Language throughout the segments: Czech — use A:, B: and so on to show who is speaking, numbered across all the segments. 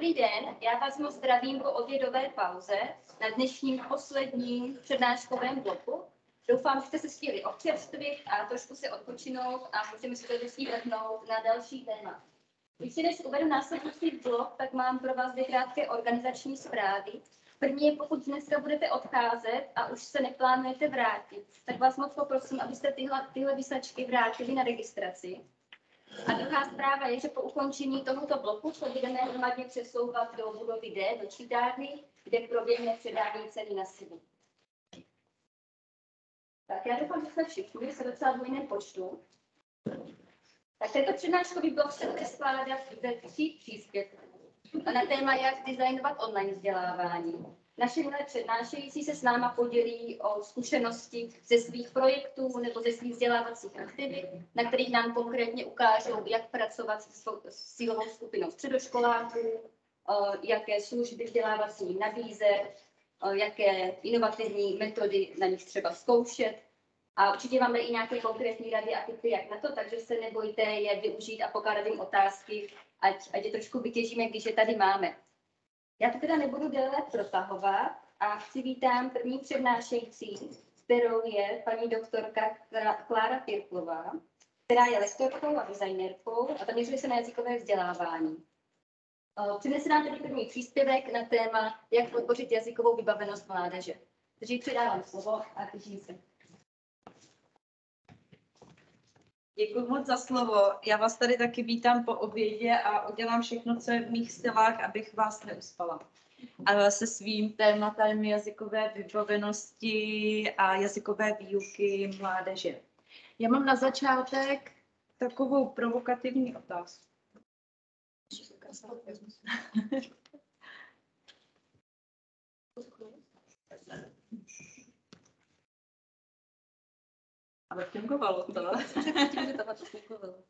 A: dobrý den. Já vás moc zdravím po obědové pauze na dnešním posledním přednáškovém bloku. Doufám, že jste se chtěli občerstvit a trošku se odpočinout a můžeme se tedy vrhnout na další téma. Když si než uvedu následující blok, tak mám pro vás dvě krátké organizační zprávy. První je, pokud dneska budete odcházet a už se neplánujete vrátit, tak vás moc poprosím, abyste tyhle, tyhle vysačky vrátili na registraci. A druhá zpráva je, že po ukončení tohoto bloku se budeme hromadně přesouvat do budovy D, do čítárny, kde proběhne předání ceny na silu. Tak já doufám, že jsme všichni, se docela dvojném počtu. Tak tento přednáškový blok se bude skládat ze tří příspěvků na téma, jak designovat online vzdělávání. Naši přednášející se s náma podělí o zkušenosti ze svých projektů nebo ze svých vzdělávacích aktivit, na kterých nám konkrétně ukážou, jak pracovat s cílovou skupinou středoškoláků, jaké služby vzdělávací nabízet, jaké inovativní metody na nich třeba zkoušet. A určitě máme i nějaké konkrétní rady a typy, jak na to, takže se nebojte je využít a pokládat jim otázky, ať, ať je trošku vytěžíme, když je tady máme. Já to teda nebudu déle protahovat a chci vítám první přednášející, kterou je paní doktorka Klára Pirklová, která je lektorkou a designérkou a zaměřuje se na jazykové vzdělávání. Přinese nám tedy první příspěvek na téma, jak podpořit jazykovou vybavenost mládeže. Takže předávám slovo a těším se.
B: Děkuji moc za slovo. Já vás tady taky vítám po obědě a udělám všechno, co je v mých silách, abych vás neuspala. A se svým tématem jazykové vybavenosti a jazykové výuky mládeže. Já mám na začátek takovou provokativní otázku. Ale fungovalo to.
A: že to fungovalo.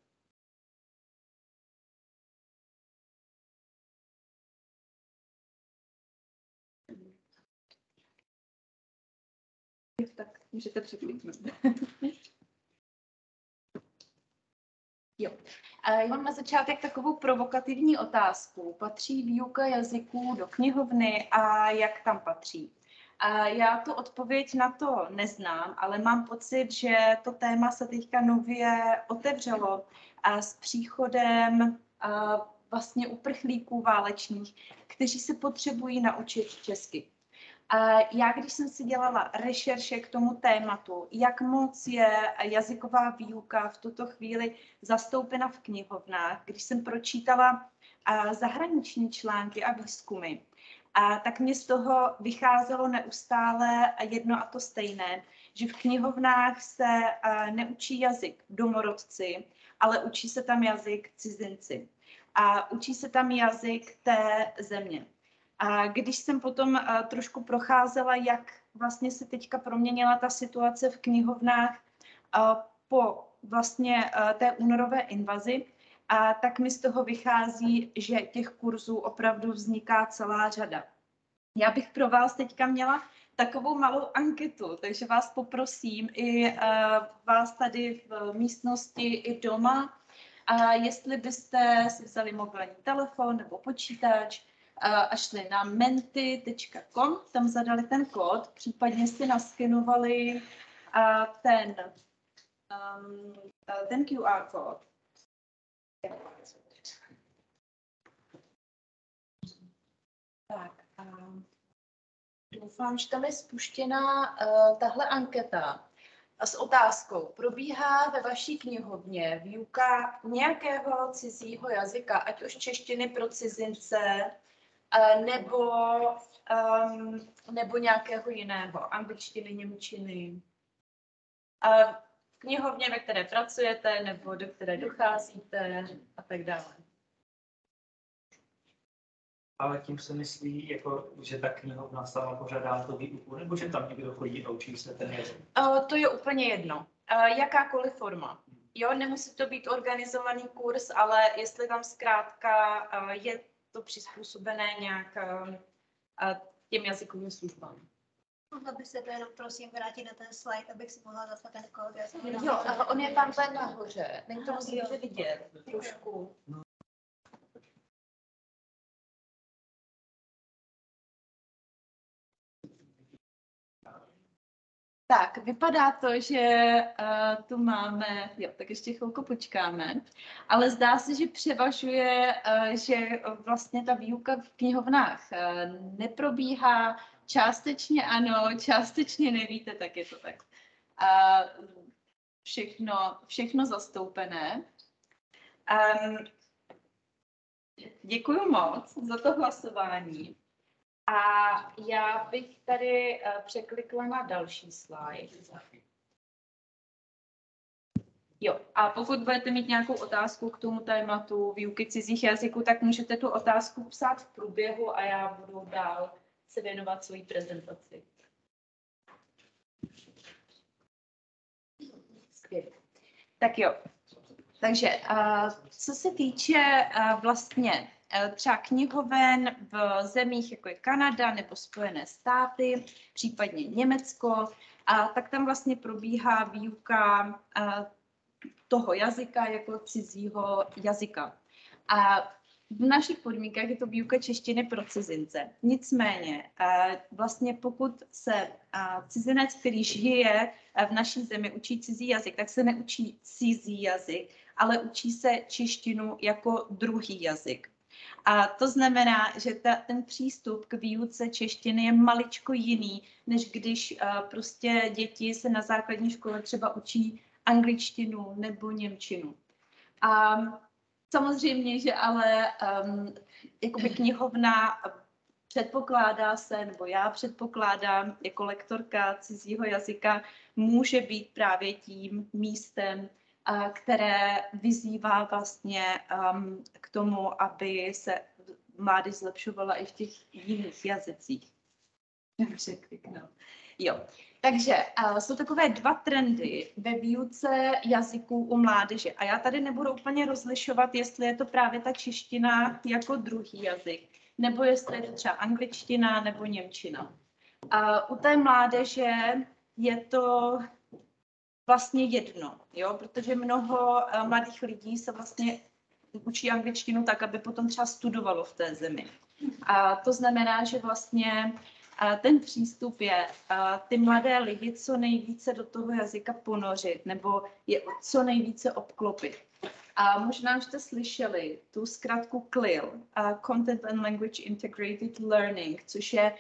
B: Tak můžete překliknout. Jo. Já mám na začátek takovou provokativní otázku. Patří výuka jazyků do knihovny a jak tam patří? A já tu odpověď na to neznám, ale mám pocit, že to téma se teďka nově otevřelo a s příchodem a vlastně uprchlíků válečných, kteří se potřebují naučit česky. Já, když jsem si dělala rešerše k tomu tématu, jak moc je jazyková výuka v tuto chvíli zastoupena v knihovnách, když jsem pročítala zahraniční články a výzkumy, a tak mě z toho vycházelo neustále jedno a to stejné, že v knihovnách se neučí jazyk domorodci, ale učí se tam jazyk cizinci. A učí se tam jazyk té země. A když jsem potom trošku procházela, jak vlastně se teďka proměnila ta situace v knihovnách po vlastně té únorové invazi, a tak mi z toho vychází, že těch kurzů opravdu vzniká celá řada. Já bych pro vás teďka měla takovou malou anketu, takže vás poprosím i uh, vás tady v místnosti i doma, a jestli byste si vzali mobilní telefon nebo počítač uh, a šli na menty.com, tam zadali ten kód, případně si naskenovali uh, ten, um, ten QR kód tak a doufám, že tam je spuštěná uh, tahle anketa s otázkou. Probíhá ve vaší knihovně výuka nějakého cizího jazyka, ať už češtiny pro cizince, uh, nebo, um, nebo nějakého jiného, angličtiny, němčiny. Uh, knihovně, ve které pracujete nebo do které docházíte a tak dále.
C: Ale tím se myslí, jako, že ta knihovna sama pořádá to výuku, nebo že tam někdo chodí a učí se ten jazyk?
B: Uh, to je úplně jedno. Uh, jakákoliv forma. Jo, nemusí to být organizovaný kurz, ale jestli tam zkrátka uh, je to přizpůsobené nějak uh, těm jazykovým službám.
D: Mohla by se to jenom prosím vrátit na ten slide, abych si mohla zaslat ten kód.
B: Jo, ale on je tamhle nahoře. Není to musíte vidět trošku. Tak, vypadá to, že uh, tu máme, jo, tak ještě chvilku počkáme, ale zdá se, že převažuje, uh, že vlastně ta výuka v knihovnách uh, neprobíhá, částečně ano, částečně nevíte, tak je to tak. Uh, všechno, všechno zastoupené. Um, děkuji moc za to hlasování. A já bych tady uh, překlikla na další slide. Jo, a pokud budete mít nějakou otázku k tomu tématu výuky cizích jazyků, tak můžete tu otázku psát v průběhu a já budu dál se věnovat své prezentaci. Skvělé. Tak jo, takže uh, co se týče uh, vlastně uh, třeba knihoven v zemích jako je Kanada nebo Spojené státy, případně Německo, a tak tam vlastně probíhá výuka toho jazyka jako cizího jazyka. A v našich podmínkách je to výuka češtiny pro cizince. Nicméně, vlastně pokud se cizinec, který žije v naší zemi, učí cizí jazyk, tak se neučí cizí jazyk, ale učí se češtinu jako druhý jazyk. A to znamená, že ta, ten přístup k výuce češtiny je maličko jiný, než když prostě děti se na základní škole třeba učí angličtinu nebo němčinu. A samozřejmě, že ale um, jakoby knihovna předpokládá se, nebo já předpokládám jako lektorka cizího jazyka, může být právě tím místem, které vyzývá vlastně um, k tomu, aby se mládež zlepšovala i v těch jiných jazycích. Jo, takže uh, jsou takové dva trendy ve výuce jazyků u mládeže. A já tady nebudu úplně rozlišovat, jestli je to právě ta čeština jako druhý jazyk, nebo jestli je to třeba angličtina nebo němčina. Uh, u té mládeže je to vlastně jedno, jo, protože mnoho uh, mladých lidí se vlastně učí angličtinu tak, aby potom třeba studovalo v té zemi. A to znamená, že vlastně a ten přístup je ty mladé lidi co nejvíce do toho jazyka ponořit nebo je co nejvíce obklopit. A možná jste slyšeli tu zkratku CLIL, Content and Language Integrated Learning, což je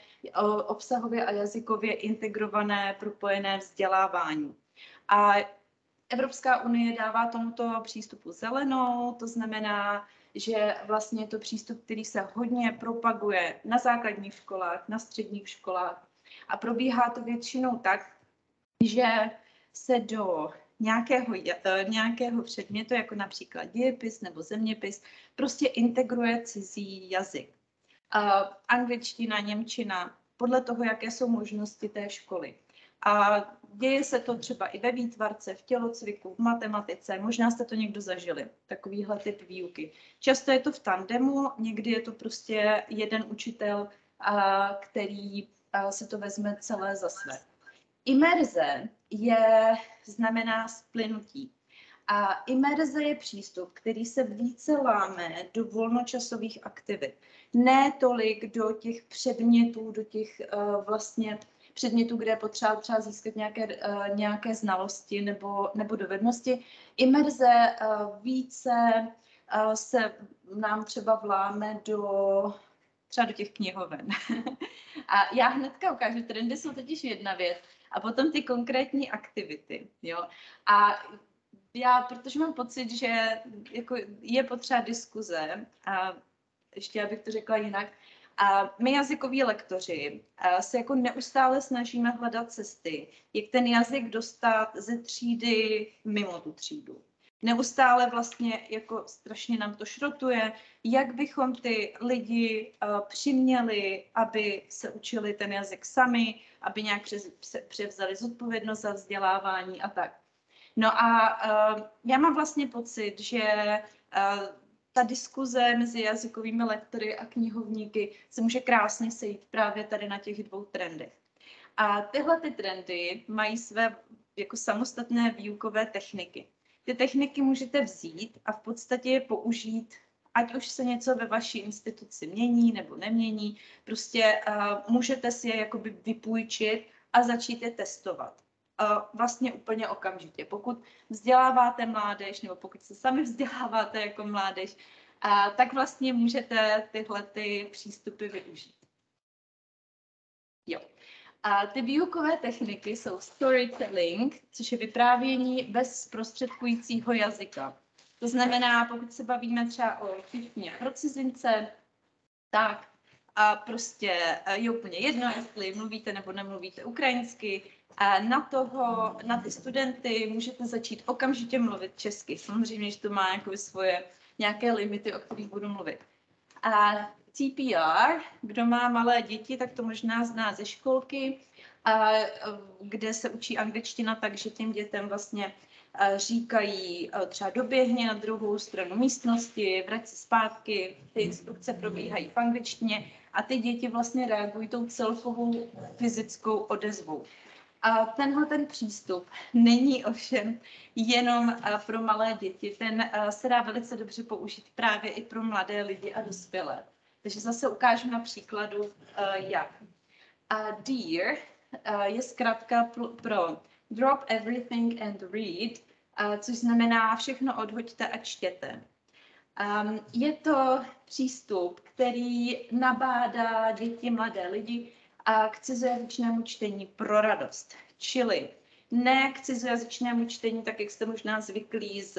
B: obsahově a jazykově integrované propojené vzdělávání. A Evropská unie dává tomuto přístupu zelenou, to znamená, že vlastně je to přístup, který se hodně propaguje na základních školách, na středních školách a probíhá to většinou tak, že se do nějakého, eh, nějakého předmětu, jako například dějepis nebo zeměpis, prostě integruje cizí jazyk. Uh, angličtina, němčina, podle toho, jaké jsou možnosti té školy. A děje se to třeba i ve výtvarce, v tělocviku, v matematice. Možná jste to někdo zažili, takovýhle typ výuky. Často je to v tandemu, někdy je to prostě jeden učitel, a, který a, se to vezme celé za své. Imerze je, znamená splynutí. A imerze je přístup, který se více láme do volnočasových aktivit. Ne tolik do těch předmětů, do těch uh, vlastně předmětů, kde je potřeba třeba získat nějaké, uh, nějaké znalosti nebo, nebo dovednosti. Imerze uh, více uh, se nám třeba vláme do třeba do těch knihoven. a já hnedka ukážu, trendy jsou totiž jedna věc a potom ty konkrétní aktivity. Jo? A já, protože mám pocit, že jako je potřeba diskuze, a ještě abych to řekla jinak, a my jazykoví lektoři se jako neustále snažíme hledat cesty, jak ten jazyk dostat ze třídy mimo tu třídu. Neustále vlastně jako strašně nám to šrotuje, jak bychom ty lidi uh, přiměli, aby se učili ten jazyk sami, aby nějak převzali zodpovědnost za vzdělávání a tak. No a uh, já mám vlastně pocit, že ta diskuze mezi jazykovými lektory a knihovníky se může krásně sejít právě tady na těch dvou trendech. A tyhle ty trendy mají své jako samostatné výukové techniky. Ty techniky můžete vzít a v podstatě je použít, ať už se něco ve vaší instituci mění nebo nemění, prostě uh, můžete si je jakoby vypůjčit a začít je testovat. Vlastně úplně okamžitě. Pokud vzděláváte mládež, nebo pokud se sami vzděláváte jako mládež, a tak vlastně můžete tyhle ty přístupy využít. Jo. A ty výukové techniky jsou storytelling, což je vyprávění bez zprostředkujícího jazyka. To znamená, pokud se bavíme třeba o češtině pro cizince, tak a prostě je úplně jedno, jestli mluvíte nebo nemluvíte ukrajinsky. A na toho, na ty studenty můžete začít okamžitě mluvit česky. Samozřejmě, že to má jako svoje nějaké limity, o kterých budu mluvit. A TPR, kdo má malé děti, tak to možná zná ze školky, a, kde se učí angličtina, takže těm dětem vlastně říkají třeba doběhně na druhou stranu místnosti, vrať se zpátky, ty instrukce probíhají v angličtině a ty děti vlastně reagují tou celkovou fyzickou odezvou. A tenhle ten přístup není ovšem jenom pro malé děti, ten se dá velice dobře použít právě i pro mladé lidi a dospělé. Takže zase ukážu na příkladu, jak. A DEAR je zkrátka pro Drop Everything and Read, což znamená všechno odhoďte a čtěte. Um, je to přístup, který nabádá děti, mladé lidi a k cizojazyčnému čtení pro radost. Čili ne k cizojazyčnému čtení, tak jak jste možná zvyklí z,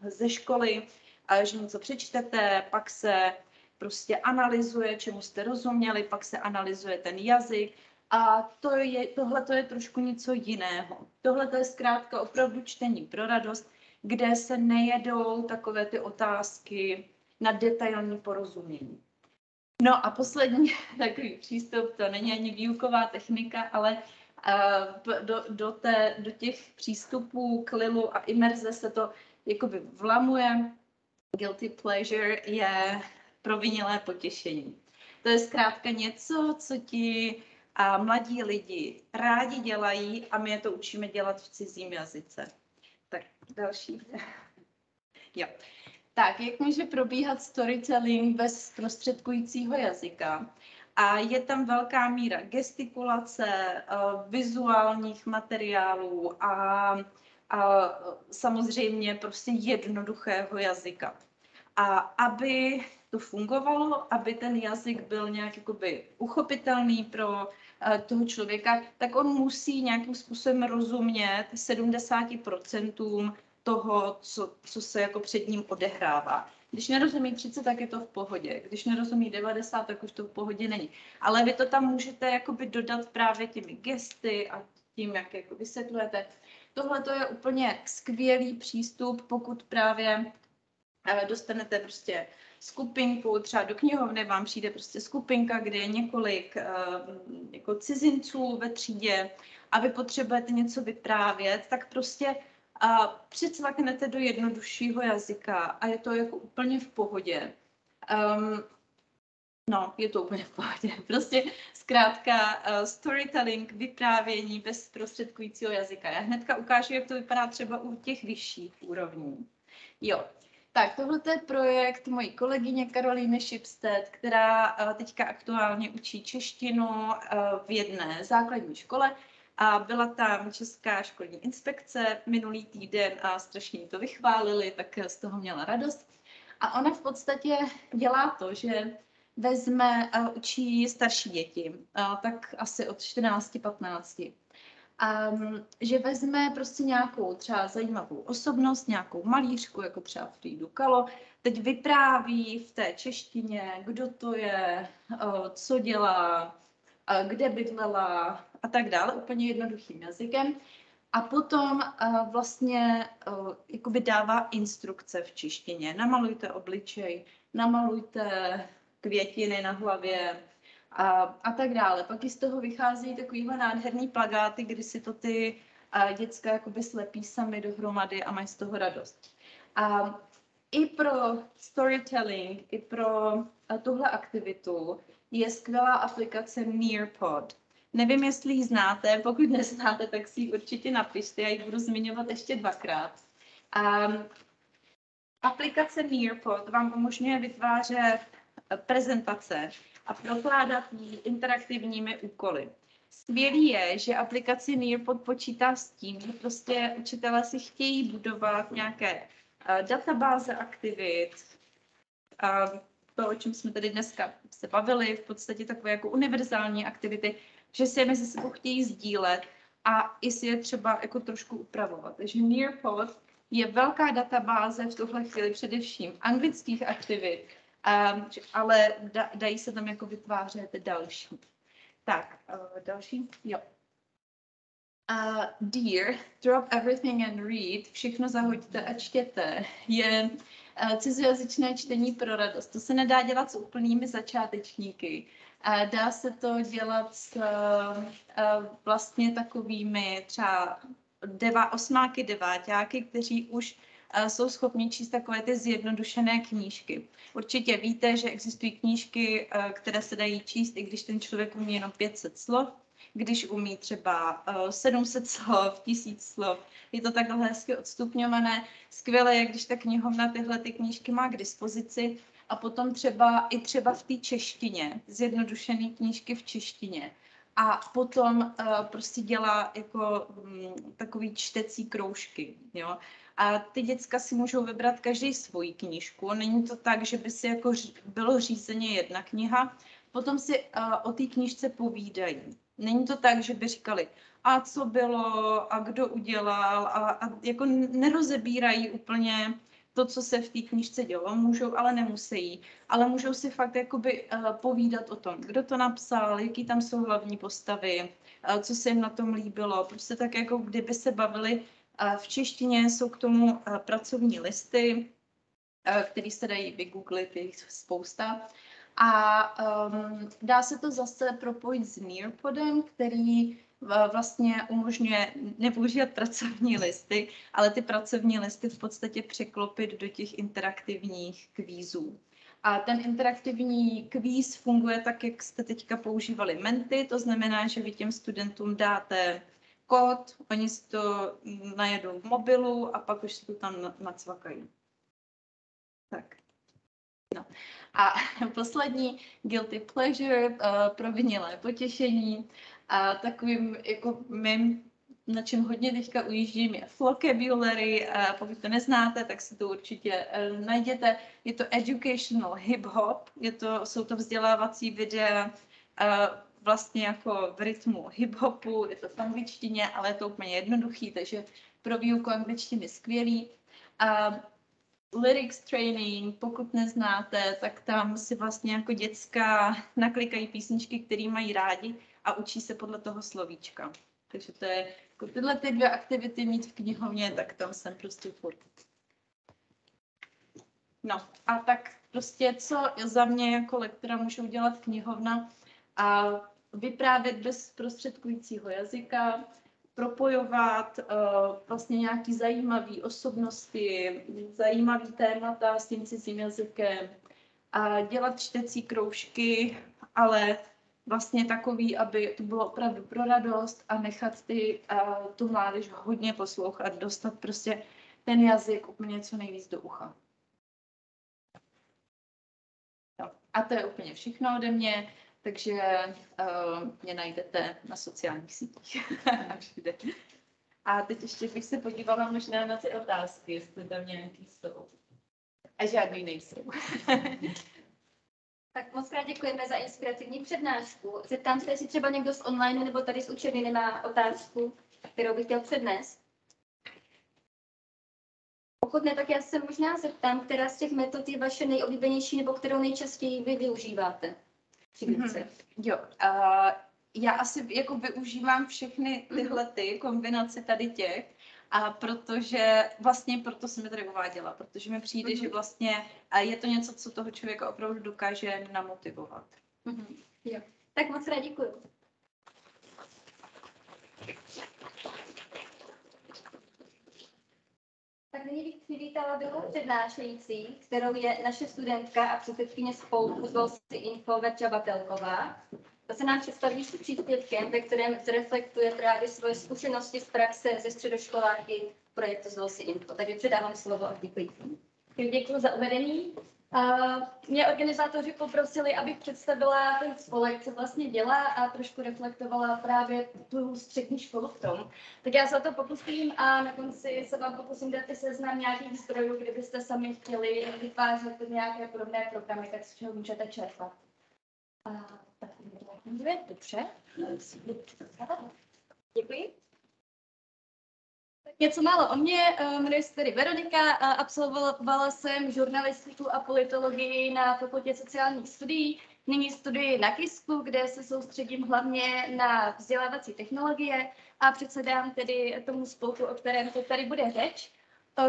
B: ze školy, a že něco přečtete, pak se prostě analyzuje, čemu jste rozuměli, pak se analyzuje ten jazyk, a to je, tohle to je trošku něco jiného. Tohle to je zkrátka opravdu čtení pro radost, kde se nejedou takové ty otázky na detailní porozumění. No a poslední takový přístup, to není ani výuková technika, ale uh, do, do, té, do těch přístupů k lilu a imerze se to jakoby vlamuje. Guilty pleasure je provinilé potěšení. To je zkrátka něco, co ti a mladí lidi rádi dělají a my je to učíme dělat v cizím jazyce. Tak další. jo. Tak, jak může probíhat storytelling bez prostředkujícího jazyka? A je tam velká míra gestikulace, eh, vizuálních materiálů a, a samozřejmě prostě jednoduchého jazyka. A aby to fungovalo, aby ten jazyk byl nějak jakoby uchopitelný pro toho člověka, tak on musí nějakým způsobem rozumět 70% toho, co, co se jako před ním odehrává. Když nerozumí 30, tak je to v pohodě. Když nerozumí 90, tak už to v pohodě není. Ale vy to tam můžete jakoby dodat právě těmi gesty a tím, jak jako vysvětlujete. Tohle to je úplně skvělý přístup, pokud právě eh, dostanete prostě skupinku, třeba do knihovny vám přijde prostě skupinka, kde je několik uh, jako cizinců ve třídě a vy potřebujete něco vyprávět, tak prostě uh, přicvaknete do jednoduššího jazyka a je to jako úplně v pohodě. Um, No, je to úplně v pohodě. Prostě zkrátka uh, storytelling, vyprávění bez prostředkujícího jazyka. Já hnedka ukážu, jak to vypadá třeba u těch vyšších úrovní. Jo, tak, tohle je projekt mojí kolegyně Karolíny Šipstead, která eh, teďka aktuálně učí češtinu eh, v jedné základní škole a byla tam Česká školní inspekce minulý týden a strašně to vychválili, tak z toho měla radost. A ona v podstatě dělá to, že vezme a učí starší děti, tak asi od 14-15 um, že vezme prostě nějakou třeba zajímavou osobnost, nějakou malířku, jako třeba Fridu Kalo, teď vypráví v té češtině, kdo to je, uh, co dělá, uh, kde bydlela a tak dále, úplně jednoduchým jazykem. A potom uh, vlastně uh, jakoby dává instrukce v češtině. Namalujte obličej, namalujte květiny na hlavě, a, a tak dále. Pak i z toho vychází takovýhle nádherný plagáty, kdy si to ty a, děcka jakoby slepí sami dohromady a mají z toho radost. A i pro storytelling, i pro tuhle aktivitu je skvělá aplikace Nearpod. Nevím, jestli ji znáte, pokud neznáte, tak si ji určitě napište, já ji budu zmiňovat ještě dvakrát. A, aplikace Nearpod vám umožňuje vytvářet prezentace a prokládat ji interaktivními úkoly. skvělý je, že aplikace Nearpod počítá s tím, že prostě učitelé si chtějí budovat nějaké uh, databáze aktivit, a to, o čem jsme tady dneska se bavili, v podstatě takové jako univerzální aktivity, že si je mezi sebou chtějí sdílet a i si je třeba jako trošku upravovat. Takže Nearpod je velká databáze v tuhle chvíli především anglických aktivit, um, ale da, dají se tam jako vytvářet další. Tak, uh, další, jo. Uh, dear, drop everything and read, všechno zahoďte a čtěte, je uh, cizojazyčné čtení pro radost. To se nedá dělat s úplnými začátečníky. Uh, dá se to dělat s uh, uh, vlastně takovými třeba deva, osmáky, deváťáky, kteří už jsou schopni číst takové ty zjednodušené knížky. Určitě víte, že existují knížky, uh, které se dají číst, i když ten člověk umí jenom 500 slov, když umí třeba uh, 700 slov, 1000 slov. Je to takhle hezky odstupňované. Skvělé je, když ta knihovna tyhle ty knížky má k dispozici a potom třeba i třeba v té češtině, zjednodušené knížky v češtině a potom uh, prostě dělá jako um, takový čtecí kroužky, jo. A ty děcka si můžou vybrat každý svoji knížku. Není to tak, že by si jako bylo řízeně jedna kniha. Potom si uh, o té knížce povídají. Není to tak, že by říkali, a co bylo, a kdo udělal, a, a jako nerozebírají úplně to, co se v té knížce dělo, můžou, ale nemusí. Ale můžou si fakt jakoby uh, povídat o tom, kdo to napsal, jaký tam jsou hlavní postavy, uh, co se jim na tom líbilo. Prostě tak jako kdyby se bavili. V češtině jsou k tomu uh, pracovní listy, uh, které se dají vygooglit, je jich spousta. A um, dá se to zase propojit s Nearpodem, který vlastně umožňuje nepoužívat pracovní listy, ale ty pracovní listy v podstatě překlopit do těch interaktivních kvízů. A ten interaktivní kvíz funguje tak, jak jste teďka používali Menty, to znamená, že vy těm studentům dáte kód, oni si to najedou v mobilu a pak už si to tam nacvakají. Tak. No. A poslední guilty pleasure, uh, provinilé potěšení. A takovým jako mým, na čem hodně teďka ujíždím, je vocabulary. A pokud to neznáte, tak si to určitě uh, najděte. Je to educational hip-hop, je to, jsou to vzdělávací videa, uh, vlastně jako v rytmu hip-hopu, je to v angličtině, ale je to úplně jednoduchý, takže pro výuku angličtiny skvělý. Uh, lyrics training, pokud neznáte, tak tam si vlastně jako děcka naklikají písničky, které mají rádi a učí se podle toho slovíčka. Takže to je, jako tyhle ty dvě aktivity mít v knihovně, tak tam jsem prostě furt. No a tak prostě co za mě jako lektora můžou dělat knihovna a vyprávět bez prostředkujícího jazyka, propojovat uh, vlastně nějaký zajímavý osobnosti, zajímavý témata s tím cizím jazykem a dělat čtecí kroužky, ale vlastně takový, aby to bylo opravdu pro radost a nechat ty, uh, tu mládež hodně poslouchat, dostat prostě ten jazyk úplně co nejvíc do ucha. No. A to je úplně všechno ode mě. Takže uh, mě najdete na sociálních sítích a. A teď ještě bych se podívala možná na ty otázky, jestli tam nějaký jsou. A žádný nejsou.
A: tak moc krát děkujeme za inspirativní přednášku. Zeptám se, jestli třeba někdo z online nebo tady z učebny nemá otázku, kterou bych chtěl přednést. Pokud ne, tak já se možná zeptám, která z těch metod je vaše nejoblíbenější nebo kterou nejčastěji vy využíváte.
B: Mm-hmm. Jo, uh, já asi jako využívám všechny
A: Mhm.
B: tyhle ty kombinace tady těch, a protože vlastně proto jsem je tady uváděla, protože mi přijde,
A: Mhm.
B: že vlastně a je to něco, co toho člověka opravdu dokáže namotivovat.
A: Mhm. Jo. Tak moc rád děkuji. Tak nyní bych přivítala druhou přednášející, kterou je naše studentka a předsedkyně spolku z Info Verča Batelková. To se nám představí s příspěvkem, ve kterém zreflektuje právě svoje zkušenosti z praxe ze středoškoláky projektu z Info. Takže předávám slovo a děkuji. Děkuji za uvedení.
E: Mě organizátoři poprosili, abych představila ten spolek, co vlastně dělá a trošku reflektovala právě tu střední školu v tom. Tak já se o to pokusím a na konci se vám pokusím dát i seznam nějakých zdrojů, kdybyste sami chtěli vytvářet nějaké podobné programy, tak z čeho můžete čerpat. A tak dobře. Děkuji. Něco málo o mě, eh, jmenuji se tedy Veronika absolvovala jsem žurnalistiku a politologii na Fakultě sociálních studií. Nyní studuji na KISku, kde se soustředím hlavně na vzdělávací technologie a předsedám tedy tomu spolku, o kterém to tady bude řeč.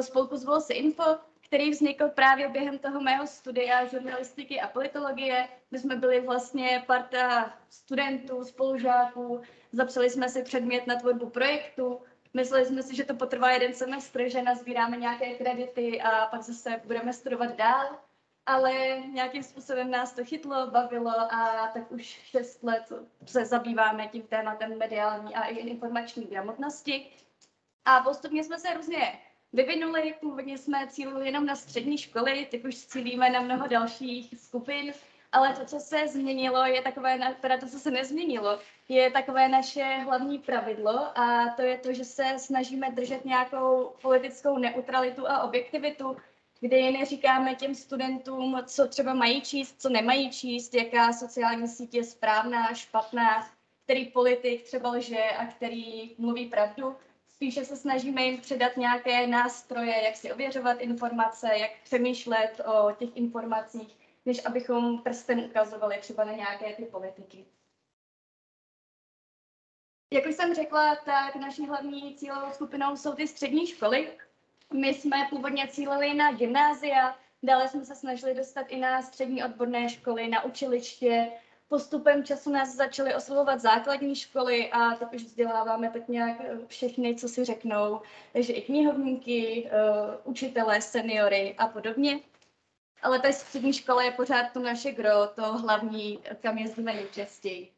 E: Spolku Zvol si info, který vznikl právě během toho mého studia žurnalistiky a politologie. My jsme byli vlastně parta studentů, spolužáků, zapsali jsme si předmět na tvorbu projektu, Mysleli jsme si, že to potrvá jeden semestr, že nazbíráme nějaké kredity a pak zase budeme studovat dál, ale nějakým způsobem nás to chytlo, bavilo a tak už šest let se zabýváme tím tématem mediální a i informační gramotnosti. A postupně jsme se různě vyvinuli, původně jsme cílili jenom na střední školy, teď už cílíme na mnoho dalších skupin, ale to, co se změnilo, je takové, teda to, co se nezměnilo, je takové naše hlavní pravidlo a to je to, že se snažíme držet nějakou politickou neutralitu a objektivitu, kdy neříkáme těm studentům, co třeba mají číst, co nemají číst, jaká sociální síť je správná, špatná, který politik třeba lže a který mluví pravdu. Spíše se snažíme jim předat nějaké nástroje, jak si ověřovat informace, jak přemýšlet o těch informacích, než abychom prstem ukazovali třeba na nějaké ty politiky. Jak už jsem řekla, tak naší hlavní cílovou skupinou jsou ty střední školy. My jsme původně cílili na gymnázia, dále jsme se snažili dostat i na střední odborné školy, na učiliště. Postupem času nás začaly oslovovat základní školy a teď už vzděláváme tak nějak eh, všechny, co si řeknou, takže i knihovníky, eh, učitelé, seniory a podobně. Ale ta střední škola je pořád to naše gro, to hlavní, kam jezdíme nejčastěji.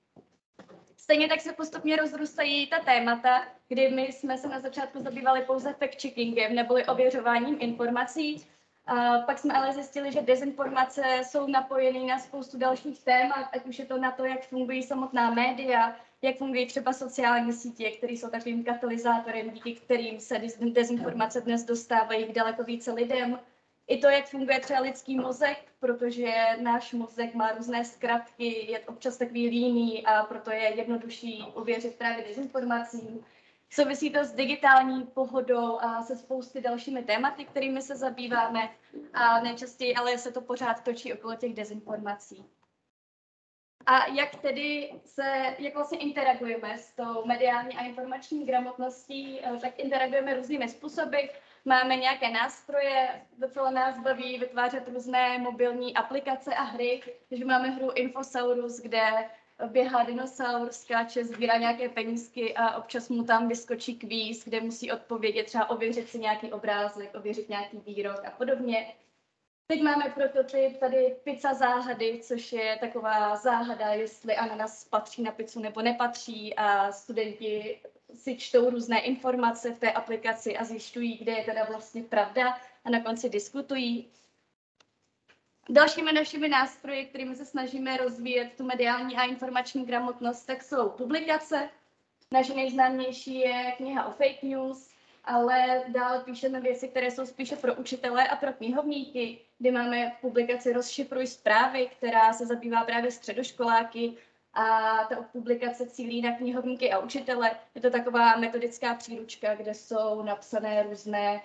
E: Stejně tak se postupně rozrůstají ta témata, kdy my jsme se na začátku zabývali pouze fact-checkingem neboli ověřováním informací. A pak jsme ale zjistili, že dezinformace jsou napojeny na spoustu dalších témat, ať už je to na to, jak fungují samotná média, jak fungují třeba sociální sítě, které jsou takovým katalyzátorem, díky kterým se dez- dezinformace dnes dostávají k daleko více lidem. I to, jak funguje třeba lidský mozek, protože náš mozek má různé zkratky, je občas takový líný a proto je jednodušší uvěřit právě dezinformacím. Souvisí to s digitální pohodou a se spousty dalšími tématy, kterými se zabýváme a nejčastěji ale se to pořád točí okolo těch dezinformací. A jak tedy se, jak vlastně interagujeme s tou mediální a informační gramotností, tak interagujeme různými způsoby. Máme nějaké nástroje, docela nás baví vytvářet různé mobilní aplikace a hry, takže máme hru Infosaurus, kde běhá dinosaur, skáče, sbírá nějaké penízky a občas mu tam vyskočí kvíz, kde musí odpovědět, třeba ověřit si nějaký obrázek, ověřit nějaký výrok a podobně. Teď máme prototyp tady pizza záhady, což je taková záhada, jestli ananas patří na pizzu nebo nepatří a studenti si čtou různé informace v té aplikaci a zjišťují, kde je teda vlastně pravda a na konci diskutují. Dalšími našimi nástroji, kterými se snažíme rozvíjet tu mediální a informační gramotnost, tak jsou publikace. Naše nejznámější je kniha o fake news, ale dále píšeme věci, které jsou spíše pro učitele a pro knihovníky, kdy máme publikaci Rozšifruj zprávy, která se zabývá právě středoškoláky a ta publikace cílí na knihovníky a učitele. Je to taková metodická příručka, kde jsou napsané různé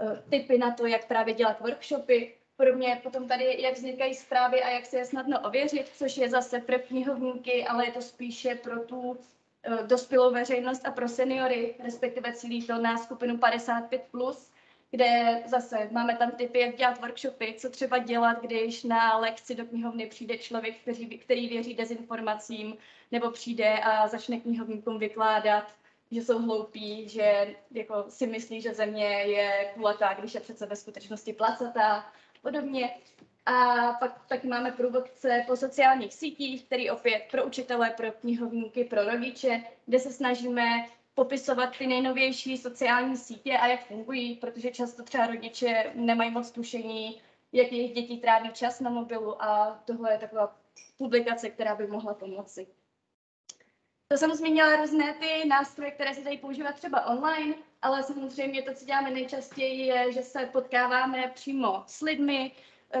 E: uh, typy na to, jak právě dělat workshopy. Podobně potom tady, jak vznikají zprávy a jak se je snadno ověřit, což je zase pro knihovníky, ale je to spíše pro tu uh, dospělou veřejnost a pro seniory, respektive cílí to na skupinu 55+, plus, kde zase máme tam typy, jak dělat workshopy, co třeba dělat, když na lekci do knihovny přijde člověk, který, který věří dezinformacím, nebo přijde a začne knihovníkům vykládat, že jsou hloupí, že jako si myslí, že země je kulatá, když je přece ve skutečnosti placatá, podobně. A pak taky máme průvodce po sociálních sítích, který opět pro učitele, pro knihovníky, pro rodiče, kde se snažíme popisovat ty nejnovější sociální sítě a jak fungují, protože často třeba rodiče nemají moc tušení, jak jejich děti tráví čas na mobilu a tohle je taková publikace, která by mohla pomoci. To jsem zmínila různé ty nástroje, které se dají používat třeba online, ale samozřejmě to, co děláme nejčastěji, je, že se potkáváme přímo s lidmi.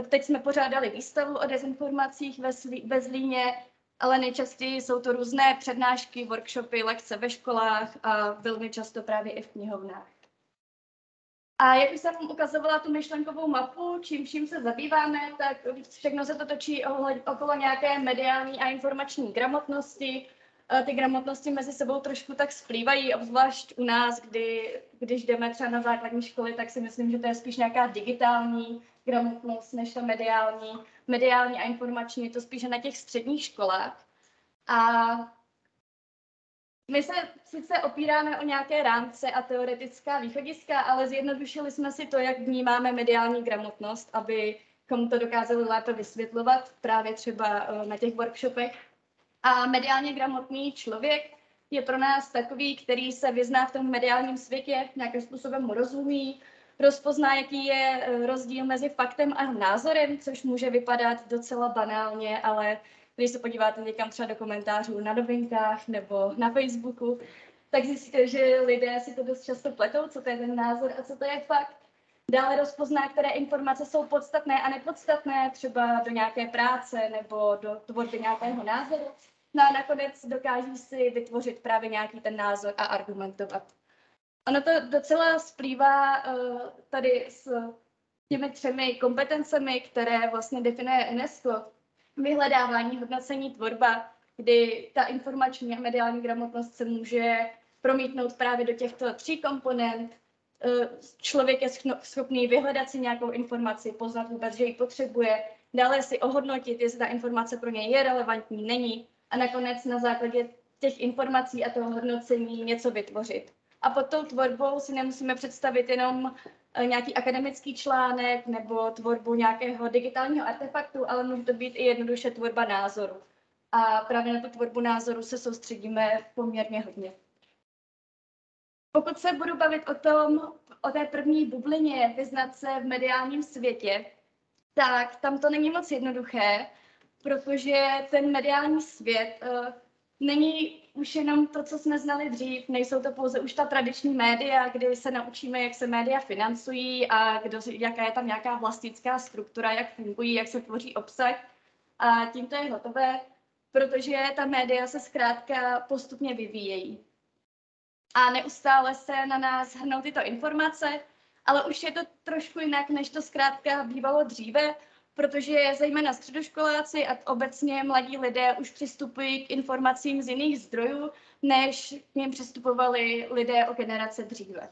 E: Teď jsme pořádali výstavu o dezinformacích ve, Slí, ve Zlíně, ale nejčastěji jsou to různé přednášky, workshopy, lekce ve školách a velmi často právě i v knihovnách. A jak už jsem ukazovala tu myšlenkovou mapu, čím vším se zabýváme, tak všechno se to točí okolo nějaké mediální a informační gramotnosti. Ty gramotnosti mezi sebou trošku tak splývají, obzvlášť u nás, kdy, když jdeme třeba na základní školy, tak si myslím, že to je spíš nějaká digitální gramotnost než ta mediální. Mediální a informační je to spíše na těch středních školách. A my se sice opíráme o nějaké rámce a teoretická východiska, ale zjednodušili jsme si to, jak vnímáme mediální gramotnost, aby komu to dokázali lépe vysvětlovat právě třeba eh, na těch workshopech. A mediálně gramotný člověk je pro nás takový, který se vyzná v tom mediálním světě, nějakým způsobem mu rozumí, rozpozná, jaký je eh, rozdíl mezi faktem a názorem, což může vypadat docela banálně, ale když se podíváte někam třeba do komentářů na novinkách nebo na Facebooku, tak zjistíte, že lidé si to dost často pletou, co to je ten názor a co to je fakt. Dále rozpozná, které informace jsou podstatné a nepodstatné, třeba do nějaké práce nebo do tvorby nějakého názoru. No a nakonec dokáží si vytvořit právě nějaký ten názor a argumentovat. Ono to docela splývá uh, tady s těmi třemi kompetencemi, které vlastně definuje UNESCO vyhledávání, hodnocení, tvorba, kdy ta informační a mediální gramotnost se může promítnout právě do těchto tří komponent. E, člověk je schopný vyhledat si nějakou informaci, poznat vůbec, že ji potřebuje, dále si ohodnotit, jestli ta informace pro něj je relevantní, není a nakonec na základě těch informací a toho hodnocení něco vytvořit. A pod tou tvorbou si nemusíme představit jenom Eh, nějaký akademický článek nebo tvorbu nějakého digitálního artefaktu, ale může to být i jednoduše tvorba názoru. A právě na tu tvorbu názoru se soustředíme poměrně hodně. Pokud se budu bavit o tom, o té první bublině, vyznat se v mediálním světě, tak tam to není moc jednoduché, protože ten mediální svět uh, není už jenom to, co jsme znali dřív, nejsou to pouze už ta tradiční média, kdy se naučíme, jak se média financují a kdo, jaká je tam nějaká vlastnická struktura, jak fungují, jak se tvoří obsah. A tím to je hotové, protože ta média se zkrátka postupně vyvíjejí. A neustále se na nás hrnou tyto informace, ale už je to trošku jinak, než to zkrátka bývalo dříve, protože zejména středoškoláci a obecně mladí lidé už přistupují k informacím z jiných zdrojů, než k něm přistupovali lidé o generace dříve.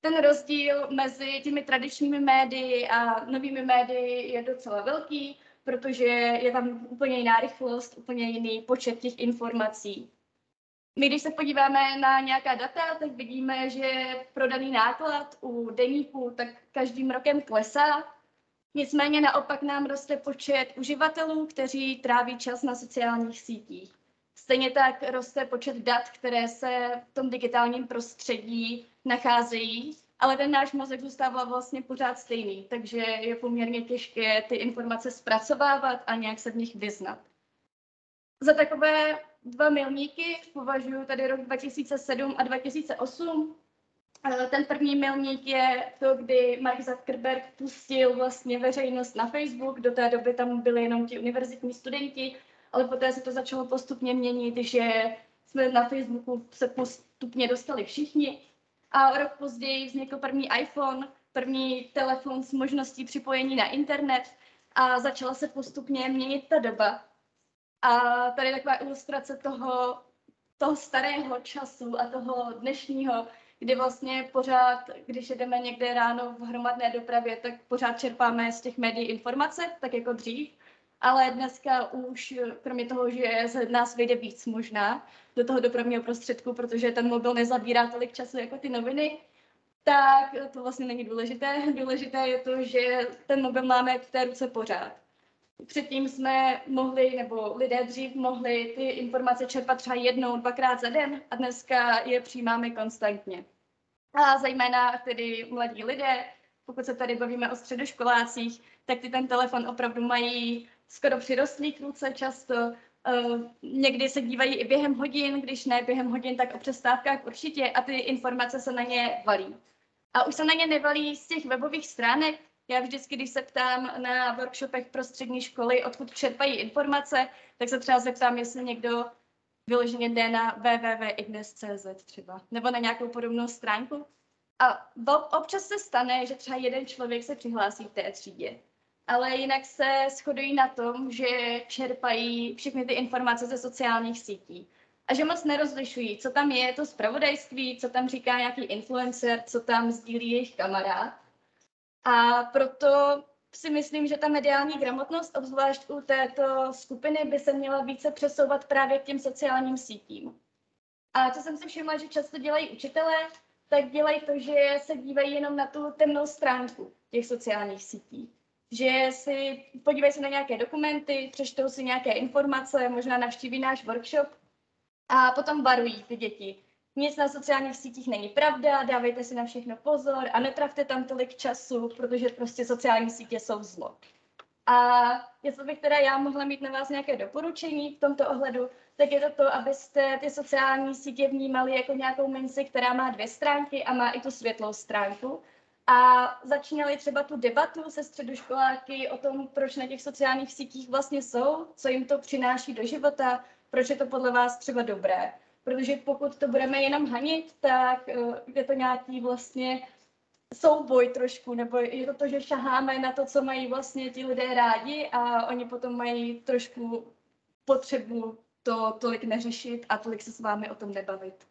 E: Ten rozdíl mezi těmi tradičními médii a novými médii je docela velký, protože je tam úplně jiná rychlost, úplně jiný počet těch informací. My, když se podíváme na nějaká data, tak vidíme, že prodaný náklad u deníku tak každým rokem klesá, Nicméně naopak nám roste počet uživatelů, kteří tráví čas na sociálních sítích. Stejně tak roste počet dat, které se v tom digitálním prostředí nacházejí, ale ten náš mozek zůstává vlastně pořád stejný, takže je poměrně těžké ty informace zpracovávat a nějak se v nich vyznat. Za takové dva milníky považuji tady rok 2007 a 2008, ten první milník je to, kdy Mark Zuckerberg pustil vlastně veřejnost na Facebook. Do té doby tam byli jenom ti univerzitní studenti, ale poté se to začalo postupně měnit, že jsme na Facebooku se postupně dostali všichni. A rok později vznikl první iPhone, první telefon s možností připojení na internet a začala se postupně měnit ta doba. A tady je taková ilustrace toho, toho starého času a toho dnešního, kdy vlastně pořád, když jedeme někde ráno v hromadné dopravě, tak pořád čerpáme z těch médií informace, tak jako dřív. Ale dneska už, kromě toho, že se nás vyjde víc možná do toho dopravního prostředku, protože ten mobil nezabírá tolik času jako ty noviny, tak to vlastně není důležité. Důležité je to, že ten mobil máme v té ruce pořád. Předtím jsme mohli, nebo lidé dřív mohli ty informace čerpat třeba jednou, dvakrát za den a dneska je přijímáme konstantně. A zejména tedy mladí lidé pokud se tady bavíme o středoškolácích, tak ty ten telefon opravdu mají skoro přirostlý k ruce často. Uh, někdy se dívají i během hodin, když ne během hodin, tak o přestávkách určitě a ty informace se na ně valí. A už se na ně nevalí z těch webových stránek. Já vždycky, když se ptám na workshopech pro střední školy, odkud čerpají informace, tak se třeba zeptám, jestli někdo vyloženě jde na www.ignes.cz třeba, nebo na nějakou podobnou stránku. A občas se stane, že třeba jeden člověk se přihlásí v té třídě, ale jinak se shodují na tom, že čerpají všechny ty informace ze sociálních sítí a že moc nerozlišují, co tam je to zpravodajství, co tam říká nějaký influencer, co tam sdílí jejich kamarád. A proto si myslím, že ta mediální gramotnost, obzvlášť u této skupiny, by se měla více přesouvat právě k těm sociálním sítím. A co jsem si všimla, že často dělají učitelé, tak dělají to, že se dívají jenom na tu temnou stránku těch sociálních sítí. Že si podívají se na nějaké dokumenty, přečtou si nějaké informace, možná navštíví náš workshop a potom varují ty děti. Nic na sociálních sítích není pravda, dávejte si na všechno pozor a netravte tam tolik času, protože prostě sociální sítě jsou zlo. A jestli bych teda já mohla mít na vás nějaké doporučení v tomto ohledu, tak je to to, abyste ty sociální sítě vnímali jako nějakou minci, která má dvě stránky a má i tu světlou stránku. A začínali třeba tu debatu se středoškoláky o tom, proč na těch sociálních sítích vlastně jsou, co jim to přináší do života, proč je to podle vás třeba dobré. Protože pokud to budeme jenom hanit, tak uh, je to nějaký vlastně souboj trošku, nebo je to to, že šaháme na to, co mají vlastně ti lidé rádi a oni potom mají trošku potřebu to tolik neřešit a tolik se s vámi o tom nebavit.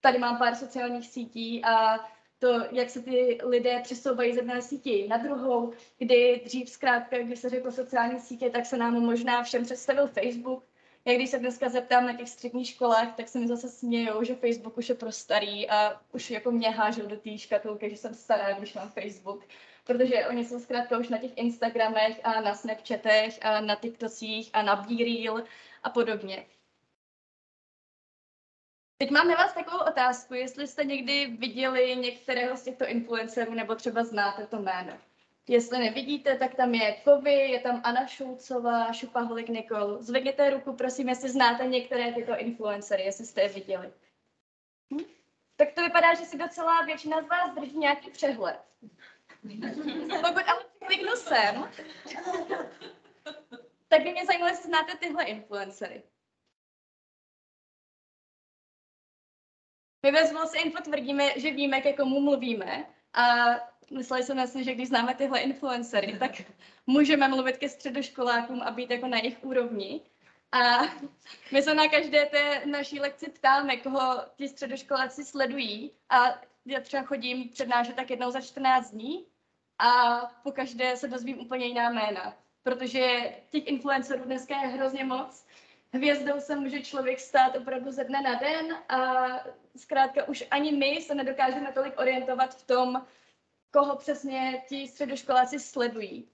E: Tady mám pár sociálních sítí a to, jak se ty lidé přesouvají z jedné síti na druhou, kdy dřív zkrátka, když se řeklo sociální sítě, tak se nám možná všem představil Facebook. Jak když se dneska zeptám na těch středních školách, tak se mi zase smějou, že Facebook už je pro starý a už jako mě hážou do té škatulky, že jsem stará, když mám Facebook protože oni jsou zkrátka už na těch Instagramech a na Snapchatech a na TikTocích a na BeReal a podobně. Teď mám na vás takovou otázku, jestli jste někdy viděli některého z těchto influencerů nebo třeba znáte to jméno. Jestli nevidíte, tak tam je Kovy, je tam Anna Šulcová, Šupaholik Nikol. Zvedněte ruku, prosím, jestli znáte některé tyto influencery, jestli jste je viděli. Hm? Tak to vypadá, že si docela většina z vás drží nějaký přehled. Pokud ale kliknu sem, tak by mě zajímalo, jestli znáte tyhle influencery. My ve Zvolse Info tvrdíme, že víme, ke komu mluvíme a mysleli jsme si, že když známe tyhle influencery, tak můžeme mluvit ke středoškolákům a být jako na jejich úrovni. A my se na každé té naší lekci ptáme, koho ti středoškoláci sledují a já třeba chodím přednášet tak jednou za 14 dní a po každé se dozvím úplně jiná jména, protože těch influencerů dneska je hrozně moc. Hvězdou se může člověk stát opravdu ze dne na den a zkrátka už ani my se nedokážeme tolik orientovat v tom, koho přesně ti středoškoláci sledují.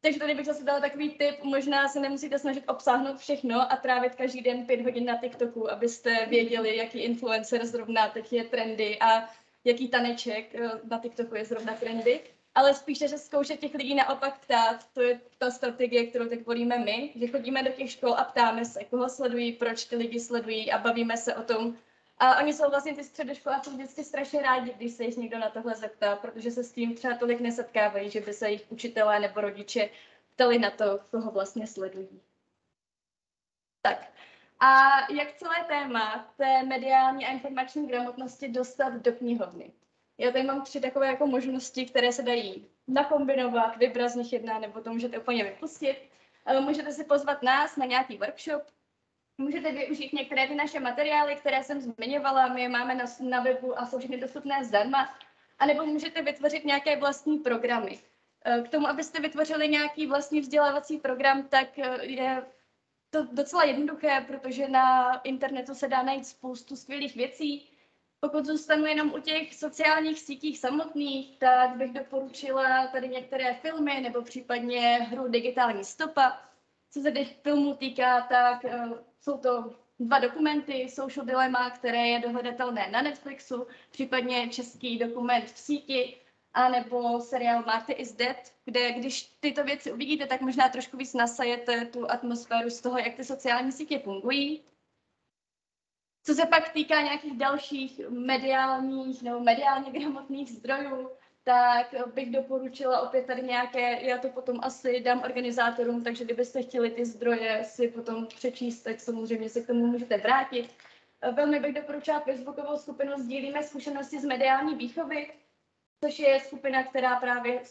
E: Takže tady bych zase dala takový tip, možná se nemusíte snažit obsáhnout všechno a trávit každý den pět hodin na TikToku, abyste věděli, jaký influencer zrovna teď je trendy a jaký taneček eh, na TikToku je zrovna trendy ale spíše, že zkoušet těch lidí naopak ptát, to je ta strategie, kterou teď volíme my, že chodíme do těch škol a ptáme se, koho sledují, proč ty lidi sledují a bavíme se o tom. A oni jsou vlastně ty středoškoláci vždycky strašně rádi, když se jich někdo na tohle zeptá, protože se s tím třeba tolik nesetkávají, že by se jich učitelé nebo rodiče ptali na to, koho vlastně sledují. Tak, a jak celé téma té mediální a informační gramotnosti dostat do knihovny? Já tady mám tři takové jako možnosti, které se dají nakombinovat, vybrat z nich jedna, nebo to můžete úplně vypustit. Můžete si pozvat nás na nějaký workshop, můžete využít některé ty naše materiály, které jsem zmiňovala, my je máme na, na webu a jsou všechny dostupné zdarma, anebo můžete vytvořit nějaké vlastní programy. K tomu, abyste vytvořili nějaký vlastní vzdělávací program, tak je to docela jednoduché, protože na internetu se dá najít spoustu skvělých věcí. Pokud zůstanu jenom u těch sociálních sítích samotných, tak bych doporučila tady některé filmy nebo případně hru Digitální stopa. Co se teď filmu týká, tak uh, jsou to dva dokumenty, Social Dilemma, které je dohledatelné na Netflixu, případně český dokument v síti, anebo seriál Marty is Dead, kde když tyto věci uvidíte, tak možná trošku víc nasajete tu atmosféru z toho, jak ty sociální sítě fungují. Co se pak týká nějakých dalších mediálních nebo mediálně gramotných zdrojů, tak bych doporučila opět tady nějaké, já to potom asi dám organizátorům, takže kdybyste chtěli ty zdroje si potom přečíst, tak samozřejmě se k tomu můžete vrátit. Velmi bych doporučila Facebookovou skupinu Sdílíme zkušenosti z mediální výchovy, což je skupina, která právě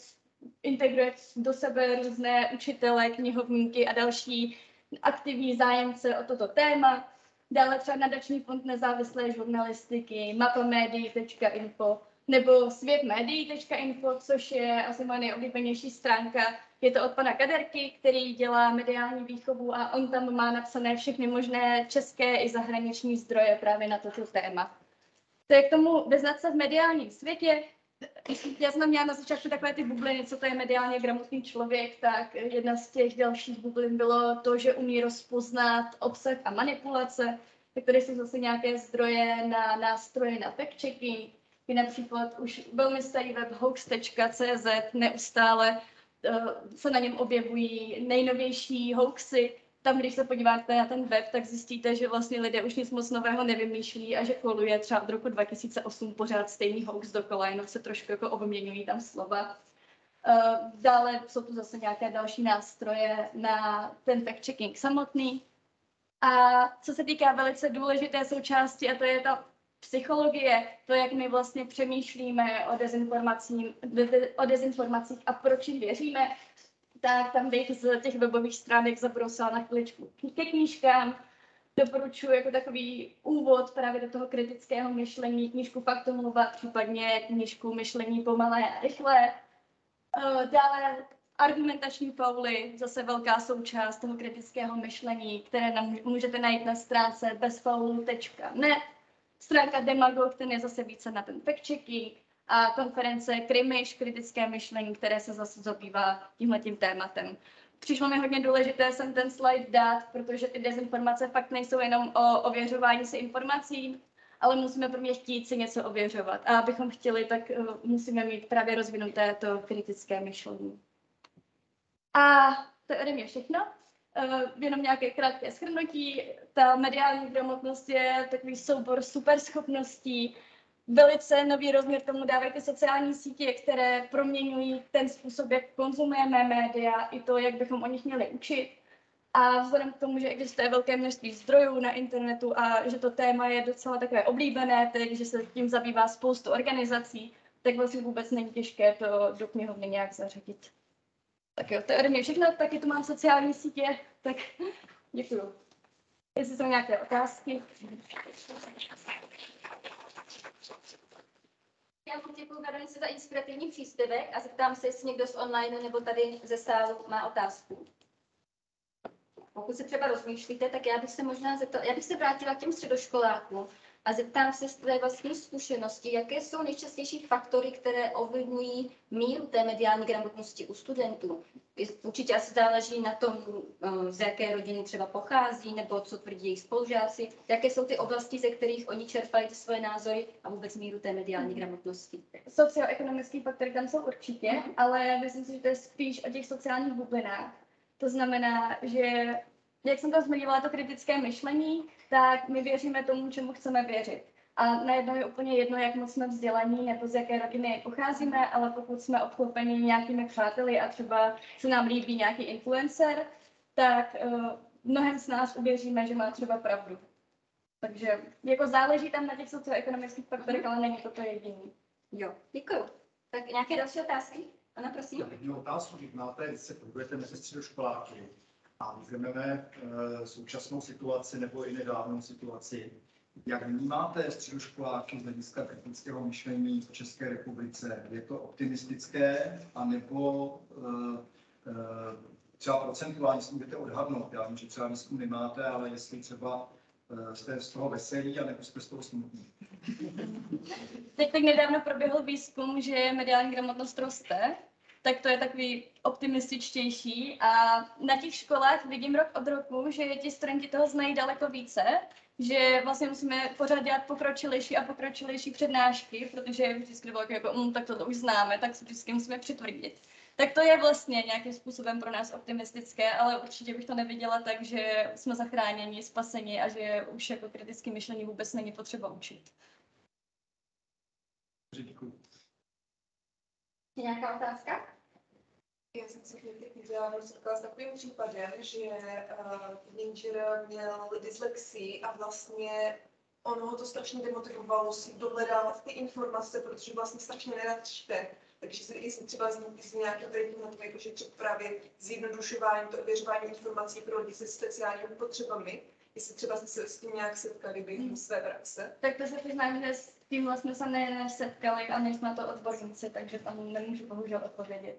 E: integruje do sebe různé učitele, knihovníky a další aktivní zájemce o toto téma. Dále třeba nadační fond nezávislé žurnalistiky, mapamedii.info nebo světmedii.info, což je asi moje nejoblíbenější stránka. Je to od pana Kaderky, který dělá mediální výchovu a on tam má napsané všechny možné české i zahraniční zdroje právě na toto téma. To je k tomu vyznat se v mediálním světě. Já jsem měla na začátku takové ty bubliny, co to je mediálně gramotný člověk, tak jedna z těch dalších bublin bylo to, že umí rozpoznat obsah a manipulace. Tak tady jsou zase nějaké zdroje na nástroje na fact-checking, i například už velmi starý web hoax.cz neustále uh, se na něm objevují nejnovější hoaxy. Tam, když se podíváte na ten web, tak zjistíte, že vlastně lidé už nic moc nového nevymýšlí a že koluje třeba od roku 2008 pořád stejný hoax dokola, jenom se trošku jako obměňují tam slova. Uh, dále jsou tu zase nějaké další nástroje na ten fact-checking samotný. A co se týká velice důležité součásti, a to je ta psychologie, to, jak my vlastně přemýšlíme o, o dezinformacích a proč jim věříme, tak tam bych z těch webových stránek zabrousila na chviličku ke knížkám. Doporučuji jako takový úvod právě do toho kritického myšlení knížku Faktomluva, případně knížku Myšlení pomalé a rychlé. Eh, dále argumentační pauly, zase velká součást toho kritického myšlení, které můžete najít na stránce bezfaulu.net stránka Demagog, ten je zase více na ten fact-checking a konference Krimiš, kritické myšlení, které se zase zabývá tímhletím tématem. Přišlo mi hodně důležité sem ten slide dát, protože ty dezinformace fakt nejsou jenom o ověřování si informací, ale musíme pro mě chtít si něco ověřovat. A abychom chtěli, tak uh, musíme mít právě rozvinuté to kritické myšlení. A to je ode mě všechno. Uh, jenom nějaké krátké shrnutí. Ta mediální gramotnost je takový soubor superschopností. Velice nový rozměr tomu dávají ty sociální sítě, které proměňují ten způsob, jak konzumujeme média, i to, jak bychom o nich měli učit. A vzhledem k tomu, že existuje velké množství zdrojů na internetu a že to téma je docela takové oblíbené, teď, že se tím zabývá spoustu organizací, tak vlastně vůbec není těžké to do knihovny nějak zařadit. Tak jo, to je ode mě všechno, taky tu mám sociální sítě, tak děkuju. Jestli jsou nějaké otázky.
A: Já vám děkuji, Veronice, za inspirativní příspěvek a zeptám se, jestli někdo z online nebo tady ze sálu má otázku. Pokud se třeba rozmýšlíte, tak já bych se možná zeptala, já bych se vrátila k těm středoškolákům a zeptám se z té vlastní zkušenosti, jaké jsou nejčastější faktory, které ovlivňují míru té mediální gramotnosti u studentů. Určitě asi záleží na tom, eh, z jaké rodiny třeba pochází, nebo co tvrdí jejich spolužáci, jaké jsou ty oblasti, ze kterých oni čerpají ty svoje názory a vůbec míru té mediální gramotnosti.
E: Socioekonomický faktory tam jsou určitě, ale myslím si, že to je spíš o těch sociálních bublinách. To znamená, že jak jsem to zmiňovala, to kritické myšlení, tak my věříme tomu, čemu chceme věřit. A najednou je úplně jedno, jak moc jsme vzdělaní nebo z jaké rodiny pocházíme, ale pokud jsme obklopeni nějakými přáteli a třeba se nám líbí nějaký influencer, tak uh, mnohem z nás uvěříme, že má třeba pravdu. Takže jako záleží tam na těch socioekonomických faktorech, ale není to to jediný.
A: Jo, děkuji. Tak nějaké další otázky? Ana, prosím.
F: Já bych měl otázku, když máte, se pohybujete mezi středoškoláky a vezmeme e, současnou situaci nebo i nedávnou situaci, jak vnímáte středoškoláky z hlediska kritického myšlení v České republice? Je to optimistické, anebo e, třeba procentuálně si můžete odhadnout? Já vím, že třeba výzkum nemáte, ale jestli třeba jste z toho veselí, anebo jste z toho smutní?
E: Teď tak nedávno proběhl výzkum, že mediální gramotnost roste tak to je takový optimističtější. A na těch školách vidím rok od roku, že ti studenti toho znají daleko více, že vlastně musíme pořád dělat pokročilejší a pokročilejší přednášky, protože vždycky bylo jako, mm, tak to už známe, tak vždycky musíme přitvrdit. Tak to je vlastně nějakým způsobem pro nás optimistické, ale určitě bych to neviděla tak, že jsme zachráněni, spaseni a že už jako kritické myšlení vůbec není potřeba učit.
F: Děkuji.
A: Je nějaká otázka?
G: Já jsem se teď nedávno setkala s takovým případem, že uh, měl dyslexii a vlastně ono ho to strašně demotivovalo si dohledávat ty informace, protože vlastně strašně nerad čte. Takže se, jestli třeba z, z nějakého tady toho, jako, že třeba právě zjednodušování, to ověřování informací pro lidi se speciálními potřebami, jestli třeba jste se s tím nějak setkali během své praxe.
E: Tak to se přiznám, že tímhle jsme se ne- nesetkali a nejsme to odborníci, takže tam nemůžu bohužel odpovědět.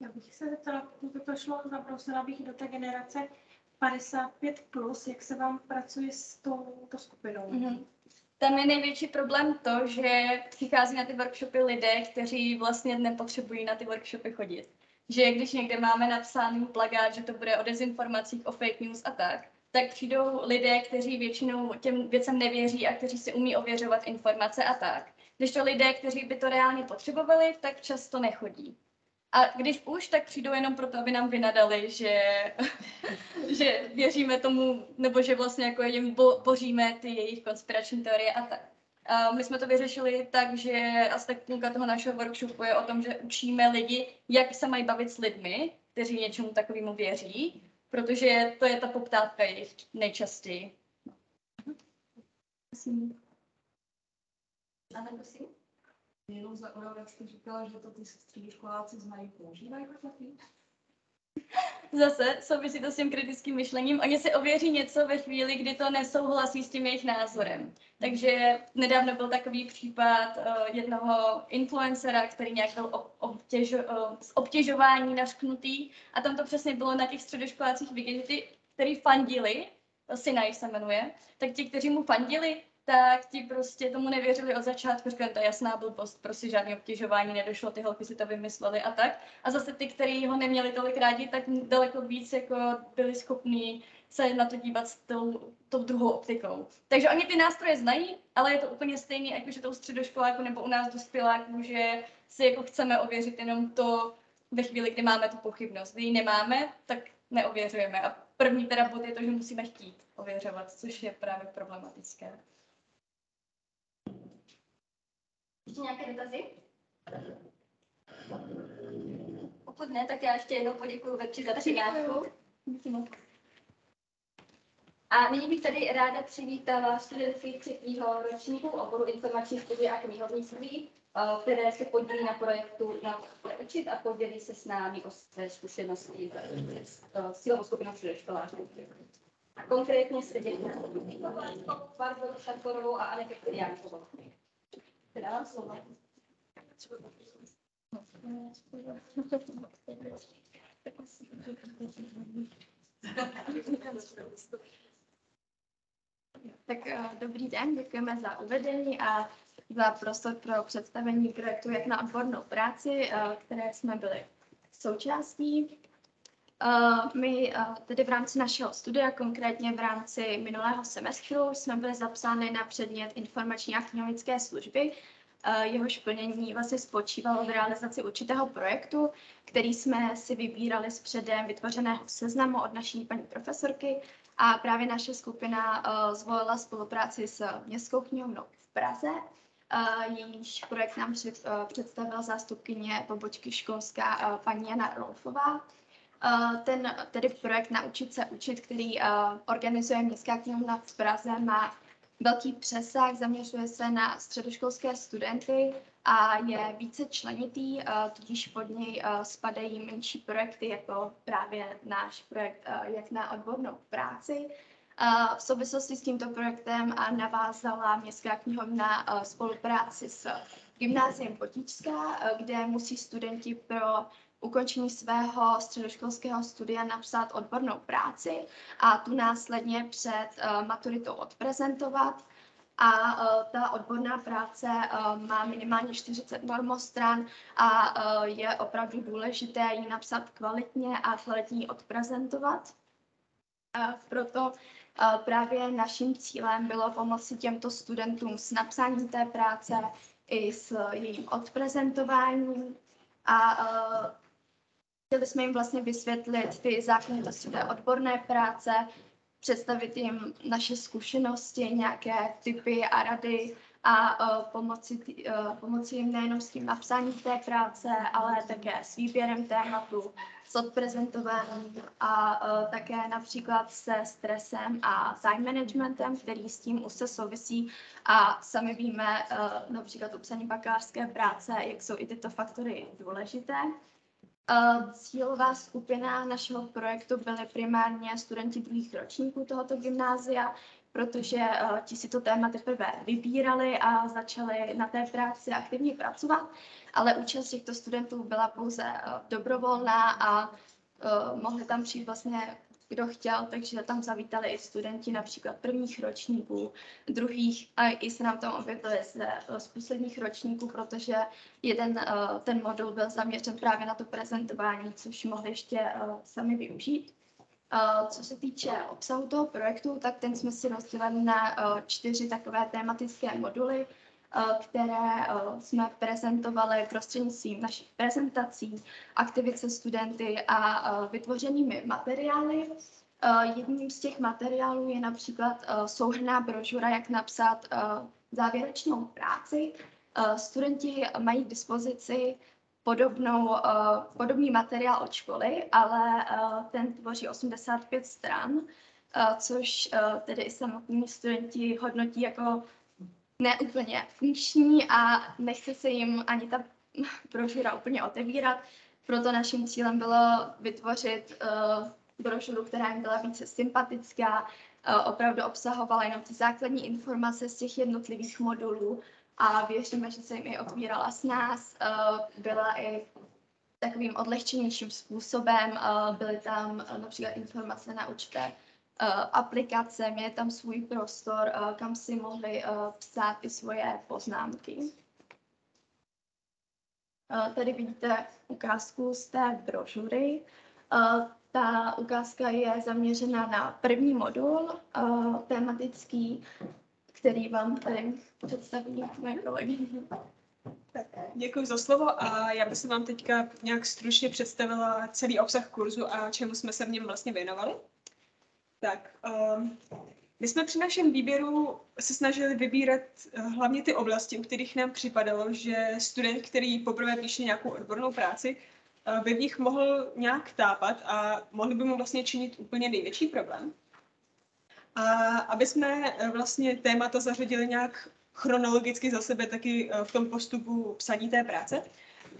H: Já bych se zeptala, pokud to šlo, zaprosila bych do té generace 55+, plus, jak se vám pracuje s tou, tou skupinou?
E: Mhm. Tam je největší problém to, že přichází na ty workshopy lidé, kteří vlastně nepotřebují na ty workshopy chodit. Že když někde máme napsaný plagát, že to bude o dezinformacích, o fake news a tak, tak přijdou lidé, kteří většinou těm věcem nevěří a kteří si umí ověřovat informace a tak. Když to lidé, kteří by to reálně potřebovali, tak často nechodí. A když už, tak přijdou jenom proto, aby nám vynadali, že, že věříme tomu, nebo že vlastně jako jim bo, boříme ty jejich konspirační teorie a tak. A my jsme to vyřešili tak, že asi tak půlka toho našeho workshopu je o tom, že učíme lidi, jak se mají bavit s lidmi, kteří něčemu takovému věří, protože to je ta poptávka jejich nejčastěji. Prosím.
A: Ano, prosím.
I: Jenom zaujalo, jak jste říkala, že to ty středoškoláci znají, používají to taky?
E: Zase souvisí to s tím kritickým myšlením. Oni si ověří něco ve chvíli, kdy to nesouhlasí s tím jejich názorem. Takže nedávno byl takový případ uh, jednoho influencera, který nějak byl ob- obtěž, uh, z obtěžování nařknutý a tam to přesně bylo na těch středoškolácích vidět, že ty, který fandili, Sinai se jmenuje, tak ti, kteří mu fandili, tak ti prostě tomu nevěřili od začátku, říkali, to je jasná blbost, prostě žádné obtěžování nedošlo, ty holky si to vymysleli a tak. A zase ty, kteří ho neměli tolik rádi, tak daleko víc jako byli schopní se na to dívat s tou, tou druhou optikou. Takže oni ty nástroje znají, ale je to úplně stejný, už je to u středoškoláků nebo u nás dospěláků, že si jako chceme ověřit jenom to ve chvíli, kdy máme tu pochybnost. Kdy ji nemáme, tak neověřujeme. A první teda bod je to, že musíme chtít ověřovat, což je právě problematické.
A: Ještě nějaké dotazy? Pokud ne, tak já ještě jednou poděkuji Verči za přednášku. A nyní bych tady ráda přivítala studenty třetího ročníku oboru informační studie a knihovnictví, eh, které se podílí na projektu na učit a podělí se s námi o své zkušenosti s eh, cílovou skupinou středoškoláků. A konkrétně s Edětou Barbarou Šarkorovou a Anetou Kyriánkovou.
J: Tak eh, dobrý den, děkujeme za uvedení a za prostor pro představení projektu jak na odbornou práci, eh, které jsme byli součástí. Eh, My tedy v rámci našeho studia, konkrétně v rámci minulého semestru, jsme byli zapsány na předmět informační a knihovnické služby, jehož plnění vlastně spočívalo v realizaci určitého projektu, který jsme si vybírali z předem vytvořeného seznamu od naší paní profesorky a právě naše skupina zvolila spolupráci s Městskou knihovnou v Praze. Jejíž projekt nám před, představila zástupkyně pobočky školská paní Jana Rolfová. Uh, ten tedy projekt Naučit se učit, který uh, organizuje Městská knihovna v Praze, má velký přesah, zaměřuje se na středoškolské studenty a je více členitý, uh, tudíž pod něj spadají menší projekty, jako právě náš projekt jak na odbornou práci. V souvislosti s tímto projektem navázala Městská knihovna spolupráci s Gymnáziem Potíčská, kde musí studenti pro ukončení svého středoškolského studia napsat odbornou práci a tu následně před uh, maturitou odprezentovat. a uh, ta odborná práce uh, má minimálně 40 normostran a je opravdu důležité ji napsat kvalitně a kvalitně odprezentovat. Proto právě naším cílem bylo pomoci těmto studentům s napsáním té práce i s jejím odprezentováním a chtěli jsme jim vlastně vysvětlit ty zákonitosti té odborné práce, představit jim naše zkušenosti, nějaké typy a rady a uh, pomoci, uh, pomoci jim nejenom s tím napsáním té práce, ale také s výběrem tématu, s odprezentováním a uh, také například se stresem a time managementem, který s tím už se souvisí a sami víme uh, například u psaní bakalářské práce, jak jsou i tyto faktory důležité. Uh, Cílová skupina našeho projektu byly primárně studenti druhých ročníků tohoto gymnázia, protože uh, ti si to téma teprve vybírali a začali na té práci aktivně pracovat, ale účast těchto studentů byla pouze uh, dobrovolná a mohli tam přijít vlastně kdo chtěl, takže tam zavítali i studenti například prvních ročníků, druhých a i se nám tam objevili z, z posledních ročníků, protože jeden uh, ten modul byl zaměřen právě na to prezentování, což mohli ještě uh, sami využít. Uh, co se týče obsahu toho projektu, tak ten jsme si rozdělili na čtyři takové tematické moduly, které jsme prezentovali prostřednictvím našich prezentací, aktivit se studenty a vytvořenými materiály. Jedním z těch materiálů je například souhrná brožura, jak napsat závěrečnou práci. Studenti mají k dispozici podobnou, podobný materiál od školy, ale ten tvoří 85 stran, což tedy i samotní studenti hodnotí jako neúplně funkční a nechce se jim ani ta brožura úplně otevírat. Proto naším cílem bylo vytvořit uh, brožuru, která jim byla více sympatická, uh, opravdu obsahovala jenom ty základní informace z těch jednotlivých modulů a věříme, že se jim i otvírala s nás. Uh, byla i takovým odlehčenějším způsobem. Uh, byly tam uh, například informace na určité Eh, aplikace, měli tam svůj prostor, eh, kam si mohli eh, psát i svoje poznámky. Tady vidíte ukázku z té brožury. Ta ukázka je zaměřena na první modul tematický, který vám tady představí moje kolegy.
K: Děkuji za slovo a já bych se vám teďka nějak stručně představila celý obsah kurzu a čemu jsme se v něm vlastně věnovali. Tak, um, my jsme při našem výběru se snažili vybírat uh, hlavně ty oblasti, u kterých nám připadalo, že student, který poprvé píše nějakou odbornou práci, uh, by v nich mohl nějak tápat a mohli by mu vlastně činit úplně největší problém. A aby jsme uh, vlastně témata zařadili nějak chronologicky za sebe taky v tom postupu psaní té práce,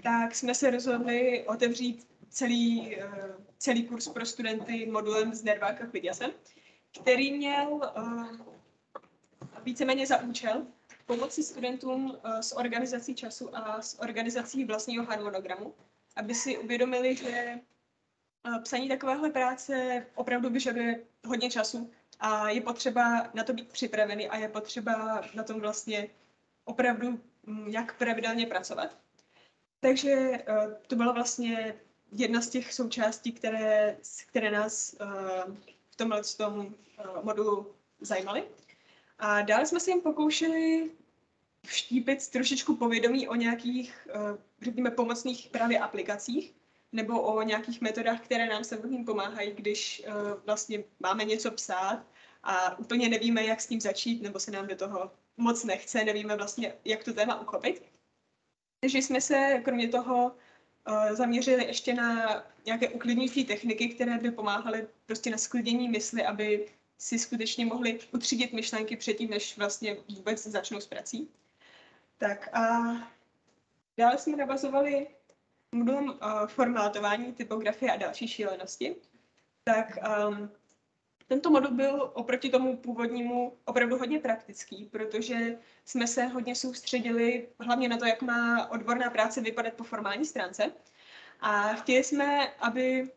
K: tak jsme se rozhodli otevřít celý, eh, celý kurz pro studenty modulem z Nervák a Kvidiasem, který měl uh, víceméně za účel pomoci studentům uh, s organizací času a s organizací vlastního harmonogramu, aby si uvědomili, že psaní takovéhle práce opravdu vyžaduje hodně času a je potřeba na to být připravený a je potřeba na tom vlastně opravdu mm, jak pravidelně pracovat. Takže to byla vlastně jedna z těch součástí, které, které nás uh, v tomhle tom, uh, modulu zajímaly. A dále jsme se jim pokoušeli vštípit trošičku povědomí o nějakých, uh, řekněme, pomocných právě aplikacích, nebo o nějakých metodách, které nám samotným pomáhají, když uh, vlastně máme něco psát a úplně nevíme, jak s tím začít, nebo se nám do toho moc nechce, nevíme vlastně, jak to téma uchopit. Takže jsme se kromě toho Eh, zaměřili ještě na nějaké uklidňující techniky, které by pomáhaly prostě na sklidění mysli, aby si skutečně mohli utřídit myšlenky předtím, než vlastně vůbec začnou s prací. Tak a dále jsme navazovali modulem uh, formátování, typografie a další šílenosti. Tak um, tento modul byl oproti tomu původnímu opravdu hodně praktický, protože jsme se hodně soustředili hlavně na to, jak má odborná práce vypadat po formální stránce. A chtěli jsme, aby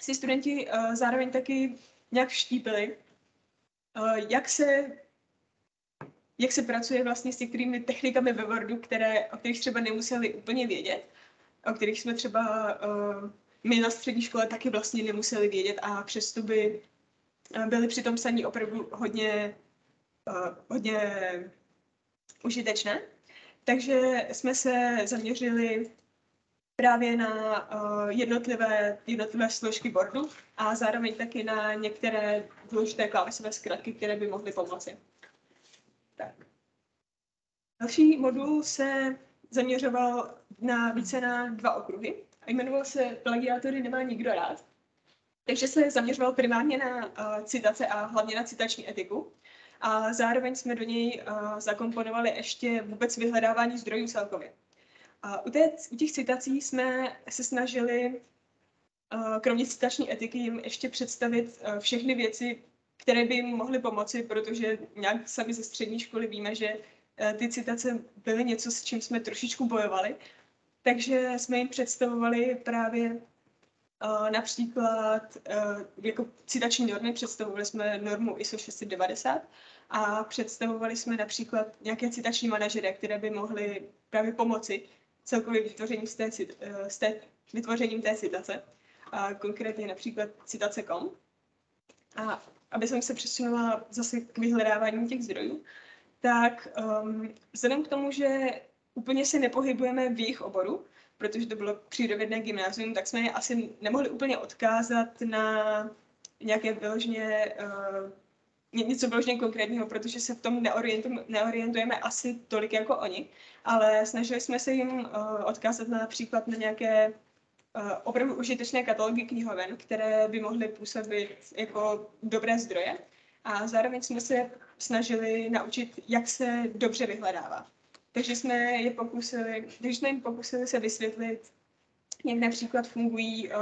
K: si studenti uh, zároveň taky nějak vštípili, uh, jak se jak se pracuje vlastně s některými technikami ve Wordu, které, o kterých třeba nemuseli úplně vědět, o kterých jsme třeba uh, my na střední škole taky vlastně nemuseli vědět a přesto by byly při tom psaní opravdu hodně, uh, hodně užitečné. Takže jsme se zaměřili právě na uh, jednotlivé, jednotlivé složky boardu a zároveň taky na některé důležité klávesové zkratky, které by mohly pomoci. Tak. Další modul se zaměřoval na více na dva okruhy a jmenoval se Plagiátory nemá nikdo rád. Takže se zaměřoval primárně na uh, citace a hlavně na citační etiku. A zároveň jsme do něj uh, zakomponovali ještě vůbec vyhledávání zdrojů celkově. A u, té, u těch citací jsme se snažili, uh, kromě citační etiky, jim ještě představit uh, všechny věci, které by jim mohly pomoci, protože nějak sami ze střední školy víme, že uh, ty citace byly něco, s čím jsme trošičku bojovali. Takže jsme jim představovali právě například uh, jako citační normy představovali jsme normu ISO 690 a představovali jsme například nějaké citační manažery, které by mohly právě pomoci celkově vytvořením, z té, uh, z té, vytvořením té citace. A konkrétně například citace.com. A aby jsem se přesunula zase k vyhledávání těch zdrojů, tak um, vzhledem k tomu, že úplně se nepohybujeme v jejich oboru, protože to bylo přírodovědné gymnázium, tak jsme je asi nemohli úplně odkázat na nějaké vyloženě, uh, něco vyloženě konkrétního, protože se v tom neorientujeme, asi tolik jako oni, ale snažili jsme se jim uh, odkázat například na nějaké uh, opravdu užitečné katalogy knihoven, které by mohly působit jako dobré zdroje. A zároveň jsme se snažili naučit, jak se dobře vyhledává. Takže jsme je pokusili, když jsme jim pokusili se vysvětlit, jak například fungují uh,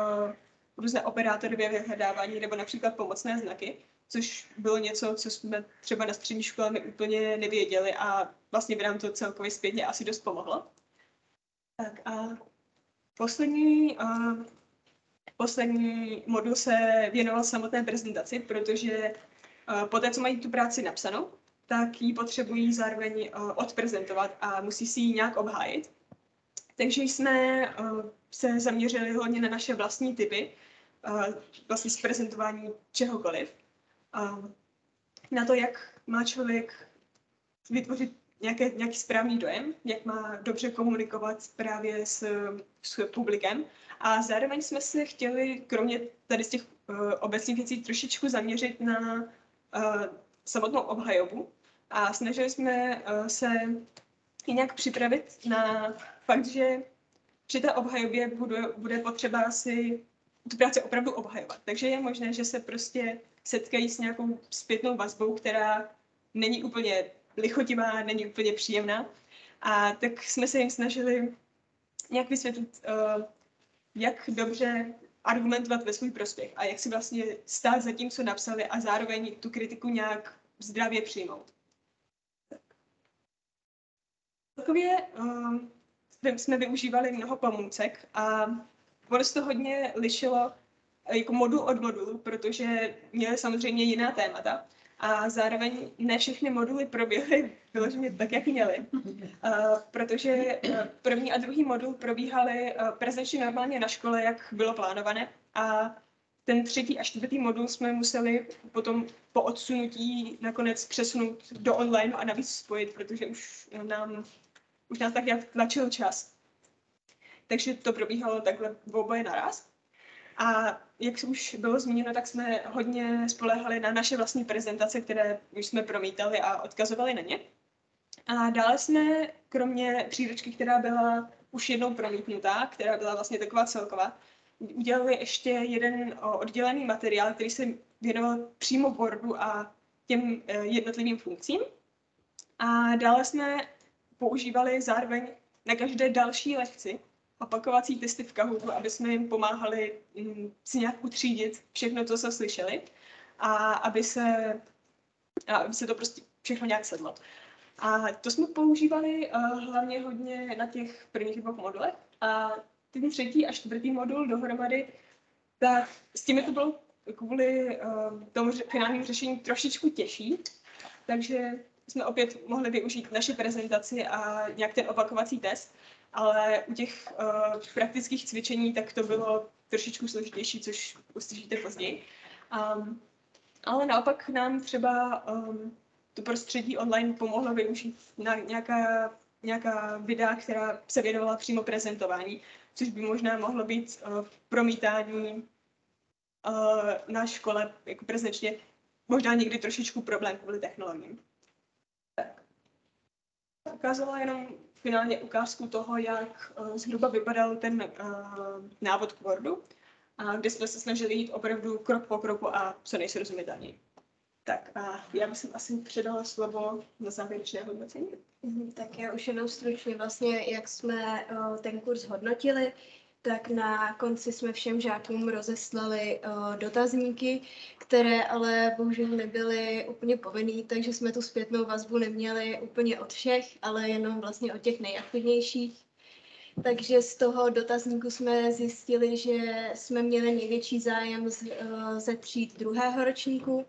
K: různé operátory ve vyhledávání nebo například pomocné znaky, což bylo něco, co jsme třeba na střední škole my úplně nevěděli a vlastně by nám to celkově zpětně asi dost pomohlo. Tak a poslední, uh, poslední modul se věnoval samotné prezentaci, protože uh, po té, co mají tu práci napsanou, tak ji potřebují zároveň uh, odprezentovat a musí si ji nějak obhájit. Takže jsme uh, se zaměřili hodně na naše vlastní typy, uh, vlastně z prezentování čehokoliv. Na to, jak má člověk vytvořit nějaké, nějaký správný dojem, jak má dobře komunikovat právě s, s publikem. A zároveň jsme se chtěli, kromě tady z těch uh, obecných věcí, trošičku zaměřit na uh, samotnou obhajobu, a snažili jsme uh, se nějak připravit na fakt, že při té obhajobě bude, bude potřeba si tu práci opravdu obhajovat. Takže je možné, že se prostě setkají s nějakou zpětnou vazbou, která není úplně lichotivá, není úplně příjemná. A tak jsme se jim snažili nějak vysvětlit, uh, jak dobře argumentovat ve svůj prospěch a jak si vlastně stát za tím, co napsali a zároveň tu kritiku nějak zdravě přijmout. Celkově uh, jsme využívali mnoho pomůcek a ono se to hodně lišilo eh, jako modul od modulu, protože měly samozřejmě jiná témata a zároveň ne všechny moduly proběhly vyloženě tak, jak měly, uh, protože uh, první a druhý modul probíhaly prezenčně normálně na škole, jak bylo plánované a ten třetí a čtvrtý modul jsme museli potom po odsunutí nakonec přesunout do online a navíc spojit, protože už nám už nás tak nějak tlačil čas. Takže to probíhalo takhle v oboje naraz. A jak už bylo zmíněno, tak jsme hodně spolehali na naše vlastní prezentace, které už jsme promítali a odkazovali na ně. A dále jsme, kromě příručky, která byla už jednou promítnutá, která byla vlastně taková celková, udělali ještě jeden oddělený materiál, který se věnoval přímo boardu a těm eh, jednotlivým funkcím. A dále jsme používali zároveň na každé další lekci opakovací testy v Kahootu, aby jsme jim pomáhali mm, si nějak utřídit všechno co slyšeli a aby se, aby se to prostě všechno nějak sedlo. A to jsme používali uh, hlavně hodně na těch prvních dvou modulech. A ten třetí a čtvrtý modul dohromady, tak s těmi to bylo kvůli uh, tomu finálnímu řešení trošičku těžší. Takže jsme opět mohli využít naši prezentaci a nějak ten opakovací test, ale u těch uh, praktických cvičení tak to bylo trošičku složitější, což uslyšíte později. Um, ale naopak nám třeba um, to prostředí online pomohlo využít na nějaká, nějaká videa, která se věnovala přímo prezentování, což by možná mohlo být uh, promítání uh, na škole jako prezenčně možná někdy trošičku problém kvůli technologiím. Ukázala jenom finálně ukázku toho, jak uh, zhruba vypadal ten uh, návod k Wordu, a kde jsme se snažili jít opravdu krok po kroku a co nejsrozumitelněji. Tak a já bych asi předala slovo na závěrečné hodnocení.
L: Mhm, Tak já už jenom stručně vlastně, jak jsme uh, ten kurz hodnotili, tak na konci jsme všem žákům rozeslali uh, dotazníky, které ale bohužel nebyly úplně povinný, takže jsme tu zpětnou vazbu neměli úplně od všech, ale jenom vlastně od těch nejaktivnějších. Takže z toho dotazníku jsme zjistili, že jsme měli největší zájem z, uh, ze tříd druhého ročníku,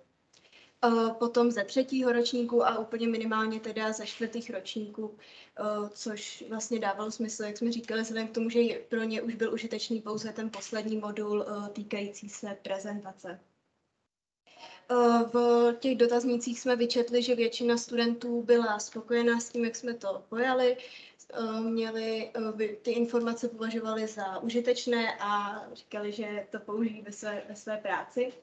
L: potom ze třetího ročníku a úplně minimálně teda ze čtvrtých ročníků, uh, což vlastně dávalo smysl, jak jsme říkali, vzhledem k tomu, že pro ně už byl užitečný pouze ten poslední modul uh, týkající se prezentace. V těch dotaznících jsme vyčetli, že většina studentů byla spokojená s tím, jak jsme to pojali, měli ty informace považovali za užitečné a říkali, že to použijí ve své, ve své práci.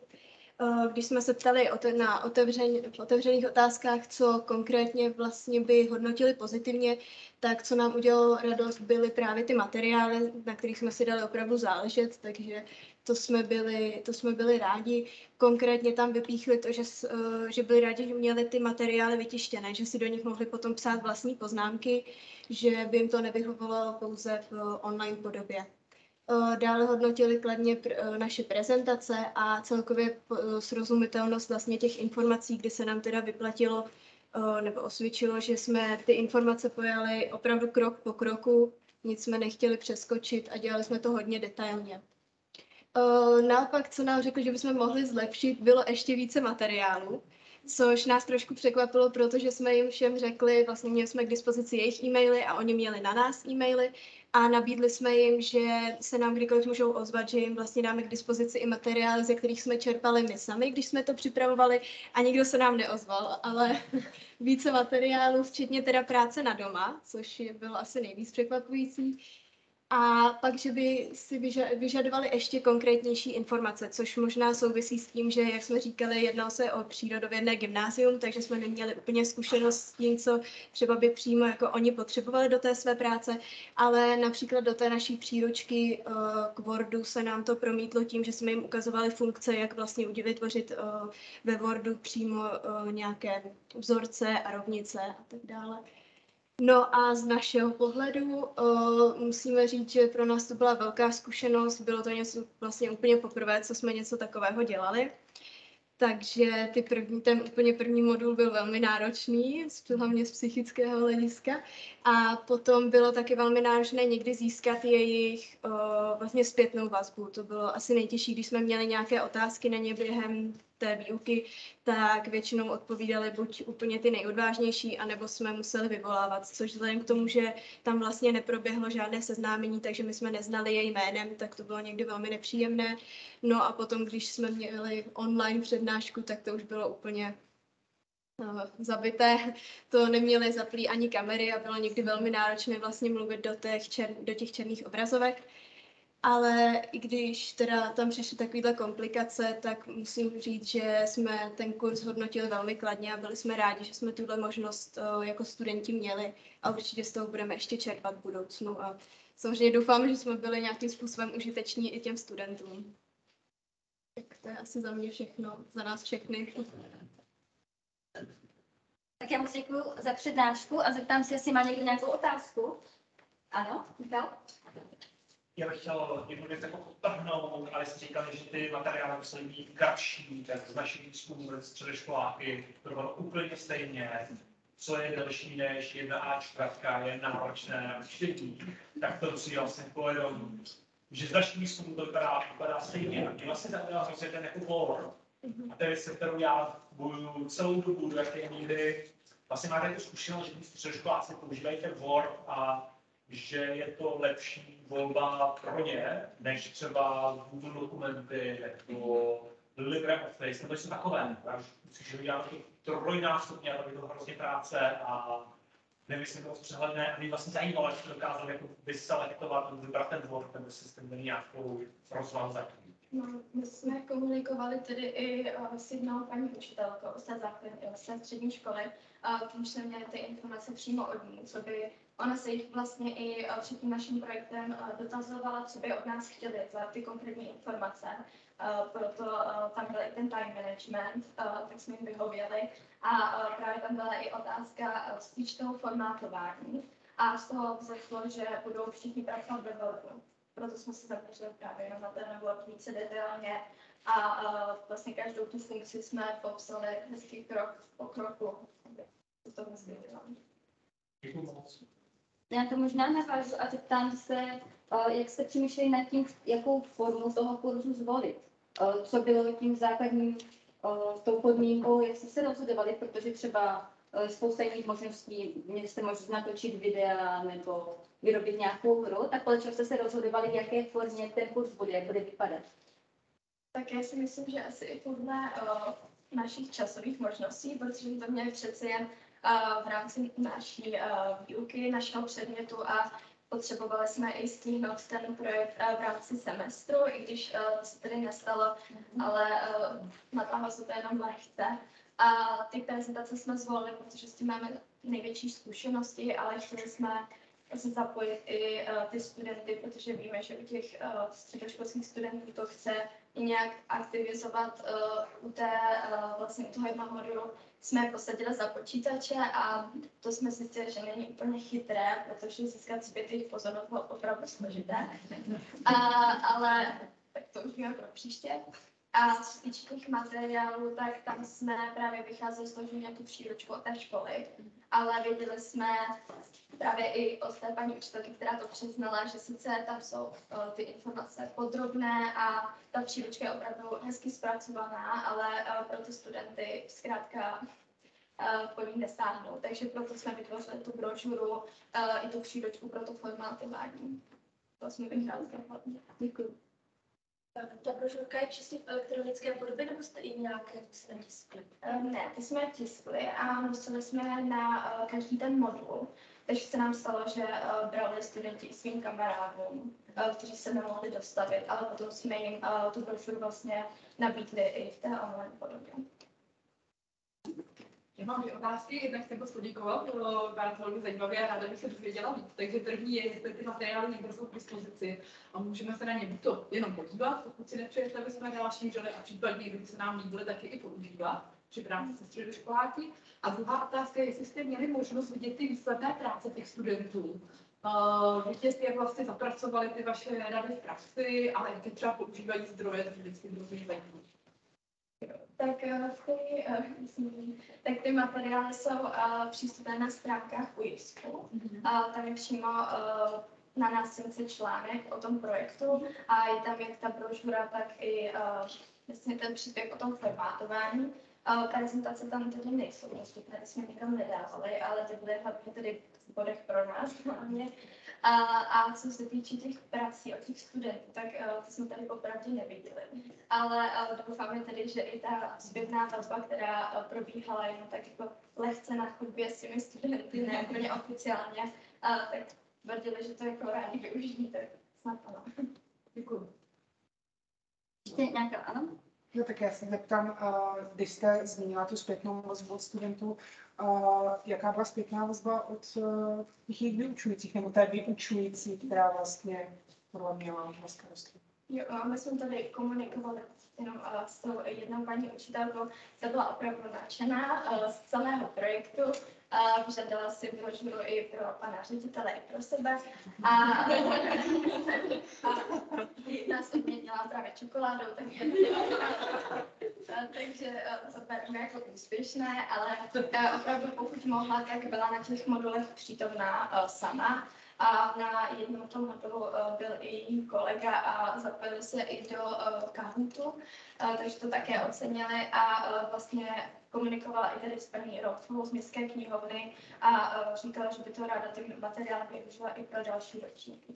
L: Uh, Když jsme se ptali na otevřen, v otevřených otázkách, co konkrétně vlastně by hodnotili pozitivně, tak co nám udělalo radost, byly právě ty materiály, na kterých jsme si dali opravdu záležet, takže to jsme byli, to jsme byli rádi. Konkrétně tam vypíchli to, že, eh, že byli rádi, že měli ty materiály vytištěné, že si do nich mohli potom psát vlastní poznámky, že by jim to nevyhovovalo pouze v online podobě. Eh, Dále hodnotili kladně eh, naše prezentace a celkově eh, srozumitelnost vlastně těch informací, kdy se nám teda vyplatilo nebo osvědčilo, že jsme ty informace pojali opravdu krok po kroku, nic jsme nechtěli přeskočit a dělali jsme to hodně detailně. Naopak, co nám řekli, že bychom mohli zlepšit, bylo ještě více materiálu, což nás trošku překvapilo, protože jsme jim všem řekli, vlastně měli jsme k dispozici jejich e-maily a oni měli na nás e-maily a nabídli jsme jim, že se nám kdykoliv můžou ozvat, že jim vlastně dáme k dispozici i materiály, ze kterých jsme čerpali my sami, když jsme to připravovali a nikdo se nám neozval, ale více materiálů, včetně teda práce na doma, což je bylo asi nejvíc překvapující. A pak, že by si vyža- vyžadovali ještě konkrétnější informace, což možná souvisí s tím, že, jak jsme říkali, jednalo se o přírodovědné gymnázium, takže jsme neměli úplně zkušenost s tím, co třeba by přímo jako oni potřebovali do té své práce, ale například do té naší příručky uh, k Wordu se nám to promítlo tím, že jsme jim ukazovali funkce, jak vlastně vytvořit uh, ve Wordu přímo uh, nějaké vzorce a rovnice a tak dále. No a z našeho pohledu uh, musíme říct, že pro nás to byla velká zkušenost. Bylo to něco vlastně úplně poprvé, co jsme něco takového dělali. Takže ty první, ten úplně první modul byl velmi náročný, hlavně z psychického hlediska. A potom bylo taky velmi náročné někdy získat jejich uh, vlastně zpětnou vazbu. To bylo asi nejtěžší, když jsme měli nějaké otázky na ně během té výuky, tak většinou odpovídali buď úplně ty nejodvážnější, anebo jsme museli vyvolávat, což vzhledem k tomu, že tam vlastně neproběhlo žádné seznámení, takže my jsme neznali její jménem, tak to bylo někdy velmi nepříjemné. No a potom, když jsme měli online přednášku, tak to už bylo úplně uh, zabité. To neměli zaplý ani kamery a bylo někdy velmi náročné vlastně mluvit do těch, čer, do těch černých obrazovek. Ale i když teda tam přišly takovéhle komplikace, tak musím říct, že jsme ten kurz hodnotili velmi kladně a byli jsme rádi, že jsme tuhle možnost uh, jako studenti měli a určitě z toho budeme ještě čerpat v budoucnu. A samozřejmě doufám, že jsme byli nějakým způsobem užiteční i těm studentům. Tak to je asi za mě všechno, za nás všechny.
A: Tak já moc děkuji za přednášku a zeptám se, jestli má někdo nějakou otázku. Ano, Michal?
C: Já bych chtěl jednu věc jako podtrhnout, ale jste říkali, že ty materiály musely být kratší, tak z našich výzkumů ze středoškoláky to bylo úplně stejně. Co je delší než jedna A4, je náročné na čtení, tak to si vlastně pojedou, že z našich výzkumů to vypadá, vypadá stejně. A mě vlastně zaujal hrozně ten jako Word. A to je věc, se kterou já bojuju celou dobu, do jaké míry Vlastně máte tu zkušenost, že ty středoškoláci používají ten Word a že je to lepší volba pro ně, než třeba Google dokumenty nebo LibreOffice nebo něco takové. Já že udělám to trojnásobně, ale to hrozně práce a nevím, jestli to přehledné a mě vlastně zajímalo, jak to dokázali jako vyselektovat nebo vybrat ten Word, ten systém měl nějakou rozvahu zatím.
J: No, my jsme komunikovali tedy i uh, s jednou paní učitelkou ze základní, ze střední školy, uh, když jsme měli ty informace přímo od ní, co by ona se jich vlastně i uh, před tím naším projektem uh, dotazovala, co by od nás chtěli za ty konkrétní informace. Uh, proto tam byl i ten time management, tak jsme jim vyhověli. A právě tam byla i otázka uh, s týčnou formátování. A z toho vzešlo, že budou všichni pracovat ve velkém proto jsme se zaměřili právě na ten web více detailně a, vlastně každou tu funkci jsme popsali hezký krok po kroku, to vysvětlilo.
C: Děkuji moc.
A: Já to možná navážu a zeptám se, eh, jak jste přemýšleli nad tím, jakou formu toho kurzu zvolit. Eh, Co bylo tím základním eh, tou podmínkou, jak jste se rozhodovali, protože třeba spousta jiných možností, měli jste možnost natočit videa nebo vyrobit nějakou hru, tak proč jste se rozhodovali, v jaké formě ten kurz bude, jak bude vypadat?
J: Tak já si myslím, že asi i podle uh, našich časových možností, protože to měli přeci jen v rámci naší výuky, našeho předmětu a potřebovali jsme i stihnout ten projekt v rámci semestru, i když to se tedy nestalo, mm-hmm. ale natáhlo se to jenom lehce. A ty prezentace jsme zvolili, protože s tím máme největší zkušenosti, ale chtěli jsme vlastně zapojit i ty studenty, protože víme, že u těch středoškolských studentů to chce nějak aktivizovat. Uh, u té, uh, vlastně u toho jednoho modulu jsme posadili za počítače a to jsme zjistili, že není úplně chytré, protože získat zpět jejich pozornost bylo opravdu složité. A, ale tak to už pro příště. A z těch materiálů, tak tam jsme právě vycházeli z toho, že měli tu příručku od té školy, ale věděli jsme právě i od té paní učitelky, která to přiznala, že sice tam jsou uh, ty informace podrobné a ta příručka je opravdu hezky zpracovaná, ale uh, pro ty studenty zkrátka uh, po ní nestáhnou. Takže proto jsme vytvořili tu brožuru i tu příručku pro to formátování. To jsme vycházeli hlavně.
A: Děkuji.
H: Ta brožurka je čistě v elektronické podobě, nebo jste i nějaké natiskli?
J: Ne, ty jsme tiskli a museli jsme na uh, každý ten modul. Takže se nám stalo, že uh, brali studenti i svým kamarádům, kteří se nemohli dostavit, ale potom jsme jim tu brožuru vlastně nabídli i v té online podobě.
I: Já mám dvě otázky, jednak chci moc poděkovat, bylo vás velmi zajímavé a ráda bych se dozvěděla víc. Takže první je, jestli ty materiály někde jsou k dispozici a můžeme se na ně buď to jenom podívat, pokud si nepřejete, aby jsme dál šířili a případně, kdyby se nám líbily, taky i používat při práci se středoškoláky. A druhá otázka je, jestli jste měli možnost vidět ty výsledné práce těch studentů. Uh, vidět, jak vlastně zapracovali ty vaše rady v praxi, ale jaké třeba používají zdroje, to vždycky hrozně zajímavé.
J: Tak eh, ty, uh, myslím, tak ty materiály jsou uh, přístupné na stránkách UISPu. Mm-hmm. Uh, tam je přímo na nástěnce článek o tom projektu a je tam jak ta brožura, tak i vlastně ten příspěvek o tom formátování. Prezentace tam tedy nejsou dostupné, jsme nikam nedávali, ale ty bude hlavně tedy v bodech pro nás hlavně. A, a co se týče těch prací od těch studentů, tak uh, to jsme tady opravdu neviděli. Ale uh, doufáme tedy, že i ta zpětná vazba, která uh, probíhala jenom tak jako lehce na chodbě s těmi studenty, ne úplně oficiálně, uh, tak tvrdili, že to jako rádi využijí, tak snad ano.
I: Děkuji.
A: Ještě nějaká, ano?
M: No tak já se zeptám, když jste zmínila tu zpětnou vazbu od studentů, jaká byla zpětná vazba od uh, těch jejich vyučujících, nebo té vyučující, která vlastně podle mě má na starosti?
J: Jo, my jsme tady komunikovali jenom s tou jednou paní učitelkou, ta byla opravdu nadšená uh, z celého projektu. Uh, vyžadala si brožuru i pro pana ředitele, i pro sebe. A, a nás odměnila právě čokoládou, takže, takže to bereme jako úspěšné, ale uh, opravdu pokud mohla, tak byla na těch modulech přítomná uh, sama. A na jednom tom modulu byl i její kolega a zapojili se i do uh, takže to také ocenili a vlastně komunikovala i tady s paní Rochovou z Městské knihovny a eh, říkala, že by to ráda ten materiál využila i pro další ročníky.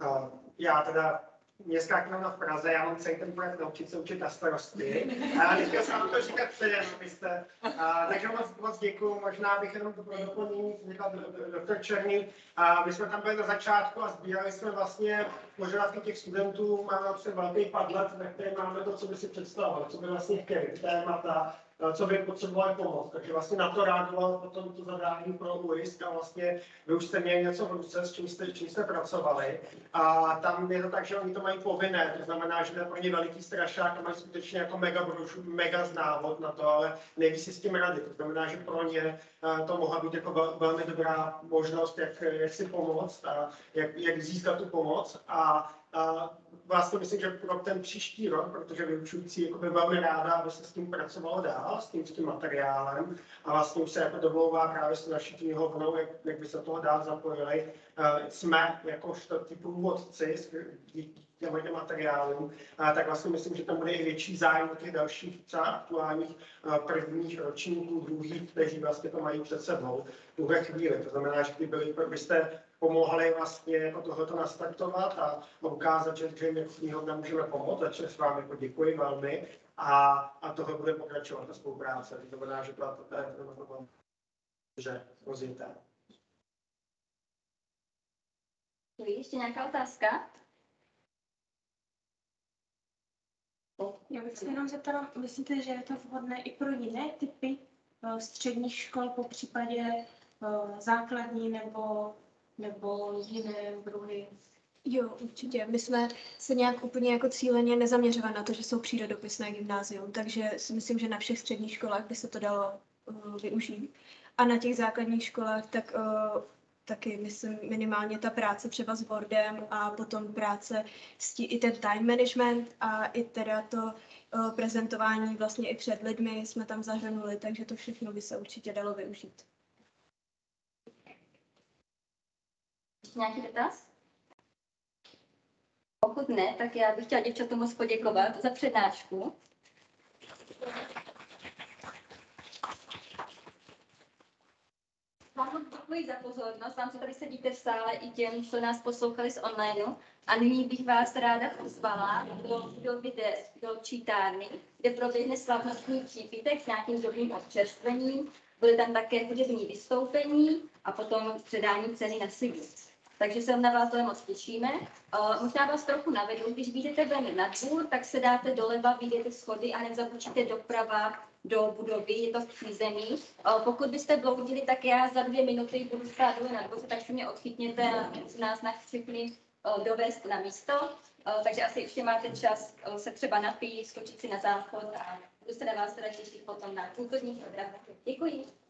N: Uh, já teda Městská knihovna v Praze, já mám celý ten projekt naučit se učit na starosty. A nechtěl jsem vám to říkat předem, abyste. A, takže moc, moc děkuju. Možná bych jenom to doplnění říkal doktor Černý. A my jsme tam byli na začátku a sbírali jsme vlastně požadavky těch studentů. Máme například velký padlet, ve kterém máme to, co by si představovali, co by vlastně chtěli, témata, co by potřebovali pomoct. Takže vlastně na to reagovalo potom to zadání pro UISK a vlastně vy už jste měli něco v ruce, s čím jste, čím jste pracovali. A tam je to tak, že oni to mají povinné, to znamená, že to je pro ně veliký strašák a mají skutečně jako mega brožu, mega znávod na to, ale neví si s tím rady. To znamená, že pro ně eh, to mohla být jako vel, velmi dobrá možnost, jak, jak si pomoct a jak, jak získat tu pomoc. A, a vlastně myslím, že pro ten příští rok, protože vyučující jako by velmi ráda, aby se s tím pracovalo dál, s tím, s tím materiálem a vlastně už se jako domlouvá právě s naší knihovnou, jak, jak by se toho dál zapojili. Uh, jsme jakožto ty průvodci s těmi těm materiálům, a tak vlastně myslím, že tam bude i větší zájem těch dalších třeba aktuálních uh, prvních ročníků, druhých, kteří vlastně to mají před sebou v tuhle chvíli. To znamená, že kdyby byste pomohli vlastně jako tohleto nastartovat a ukázat, že, že my knihovna můžeme pomoct, za což s vámi jako děkuji velmi a, a tohle bude pokračovat, ta spolupráce. To znamená, že to, to, to, to, to že rozjeté.
A: Ještě nějaká otázka?
H: Já bych se jenom zeptala, myslíte, že je to vhodné i pro jiné typy eh, středních škol, po případě eh, základní nebo, nebo jiné druhy?
L: Jo, určitě. My jsme se nějak úplně jako cíleně nezaměřovali na to, že jsou přírodopisné gymnázium, takže si myslím, že na všech středních školách by se to dalo uh, využít. A na těch základních školách tak uh, taky, myslím, minimálně ta práce třeba s Wordem a potom práce s tí, i ten time management a i teda to uh, prezentování vlastně i před lidmi jsme tam zahrnuli, takže to všechno by se určitě dalo využít.
A: Ještě nějaký dotaz? Pokud ne, tak já bych chtěla děvčatům moc poděkovat za přednášku. Vám moc děkuji za pozornost, vám, co tady sedíte v sále, i těm, co nás poslouchali z onlineu. A nyní bych vás ráda pozvala do, do videa, do čítárny, kde proběhne slavnostní přípitek s nějakým dobrým občerstvením. Bude tam také hudební vystoupení a potom předání ceny na Sibic. Takže se na vás moc těšíme. Uh, možná vás trochu navedu, když vyjdete ven na dvůr, tak se dáte doleva, vyjdete schody a hned zabočíte doprava do budovy, je to v přízemí. Uh, pokud byste bloudili, tak já za dvě minuty budu stát dole na dvoře, tak se mě odchytněte a nás na všechny uh, dovést na místo. Takže asi ještě máte čas se třeba napít, skočit si na záchod a budu se na vás teda těšit potom na kulturní program. Děkuji.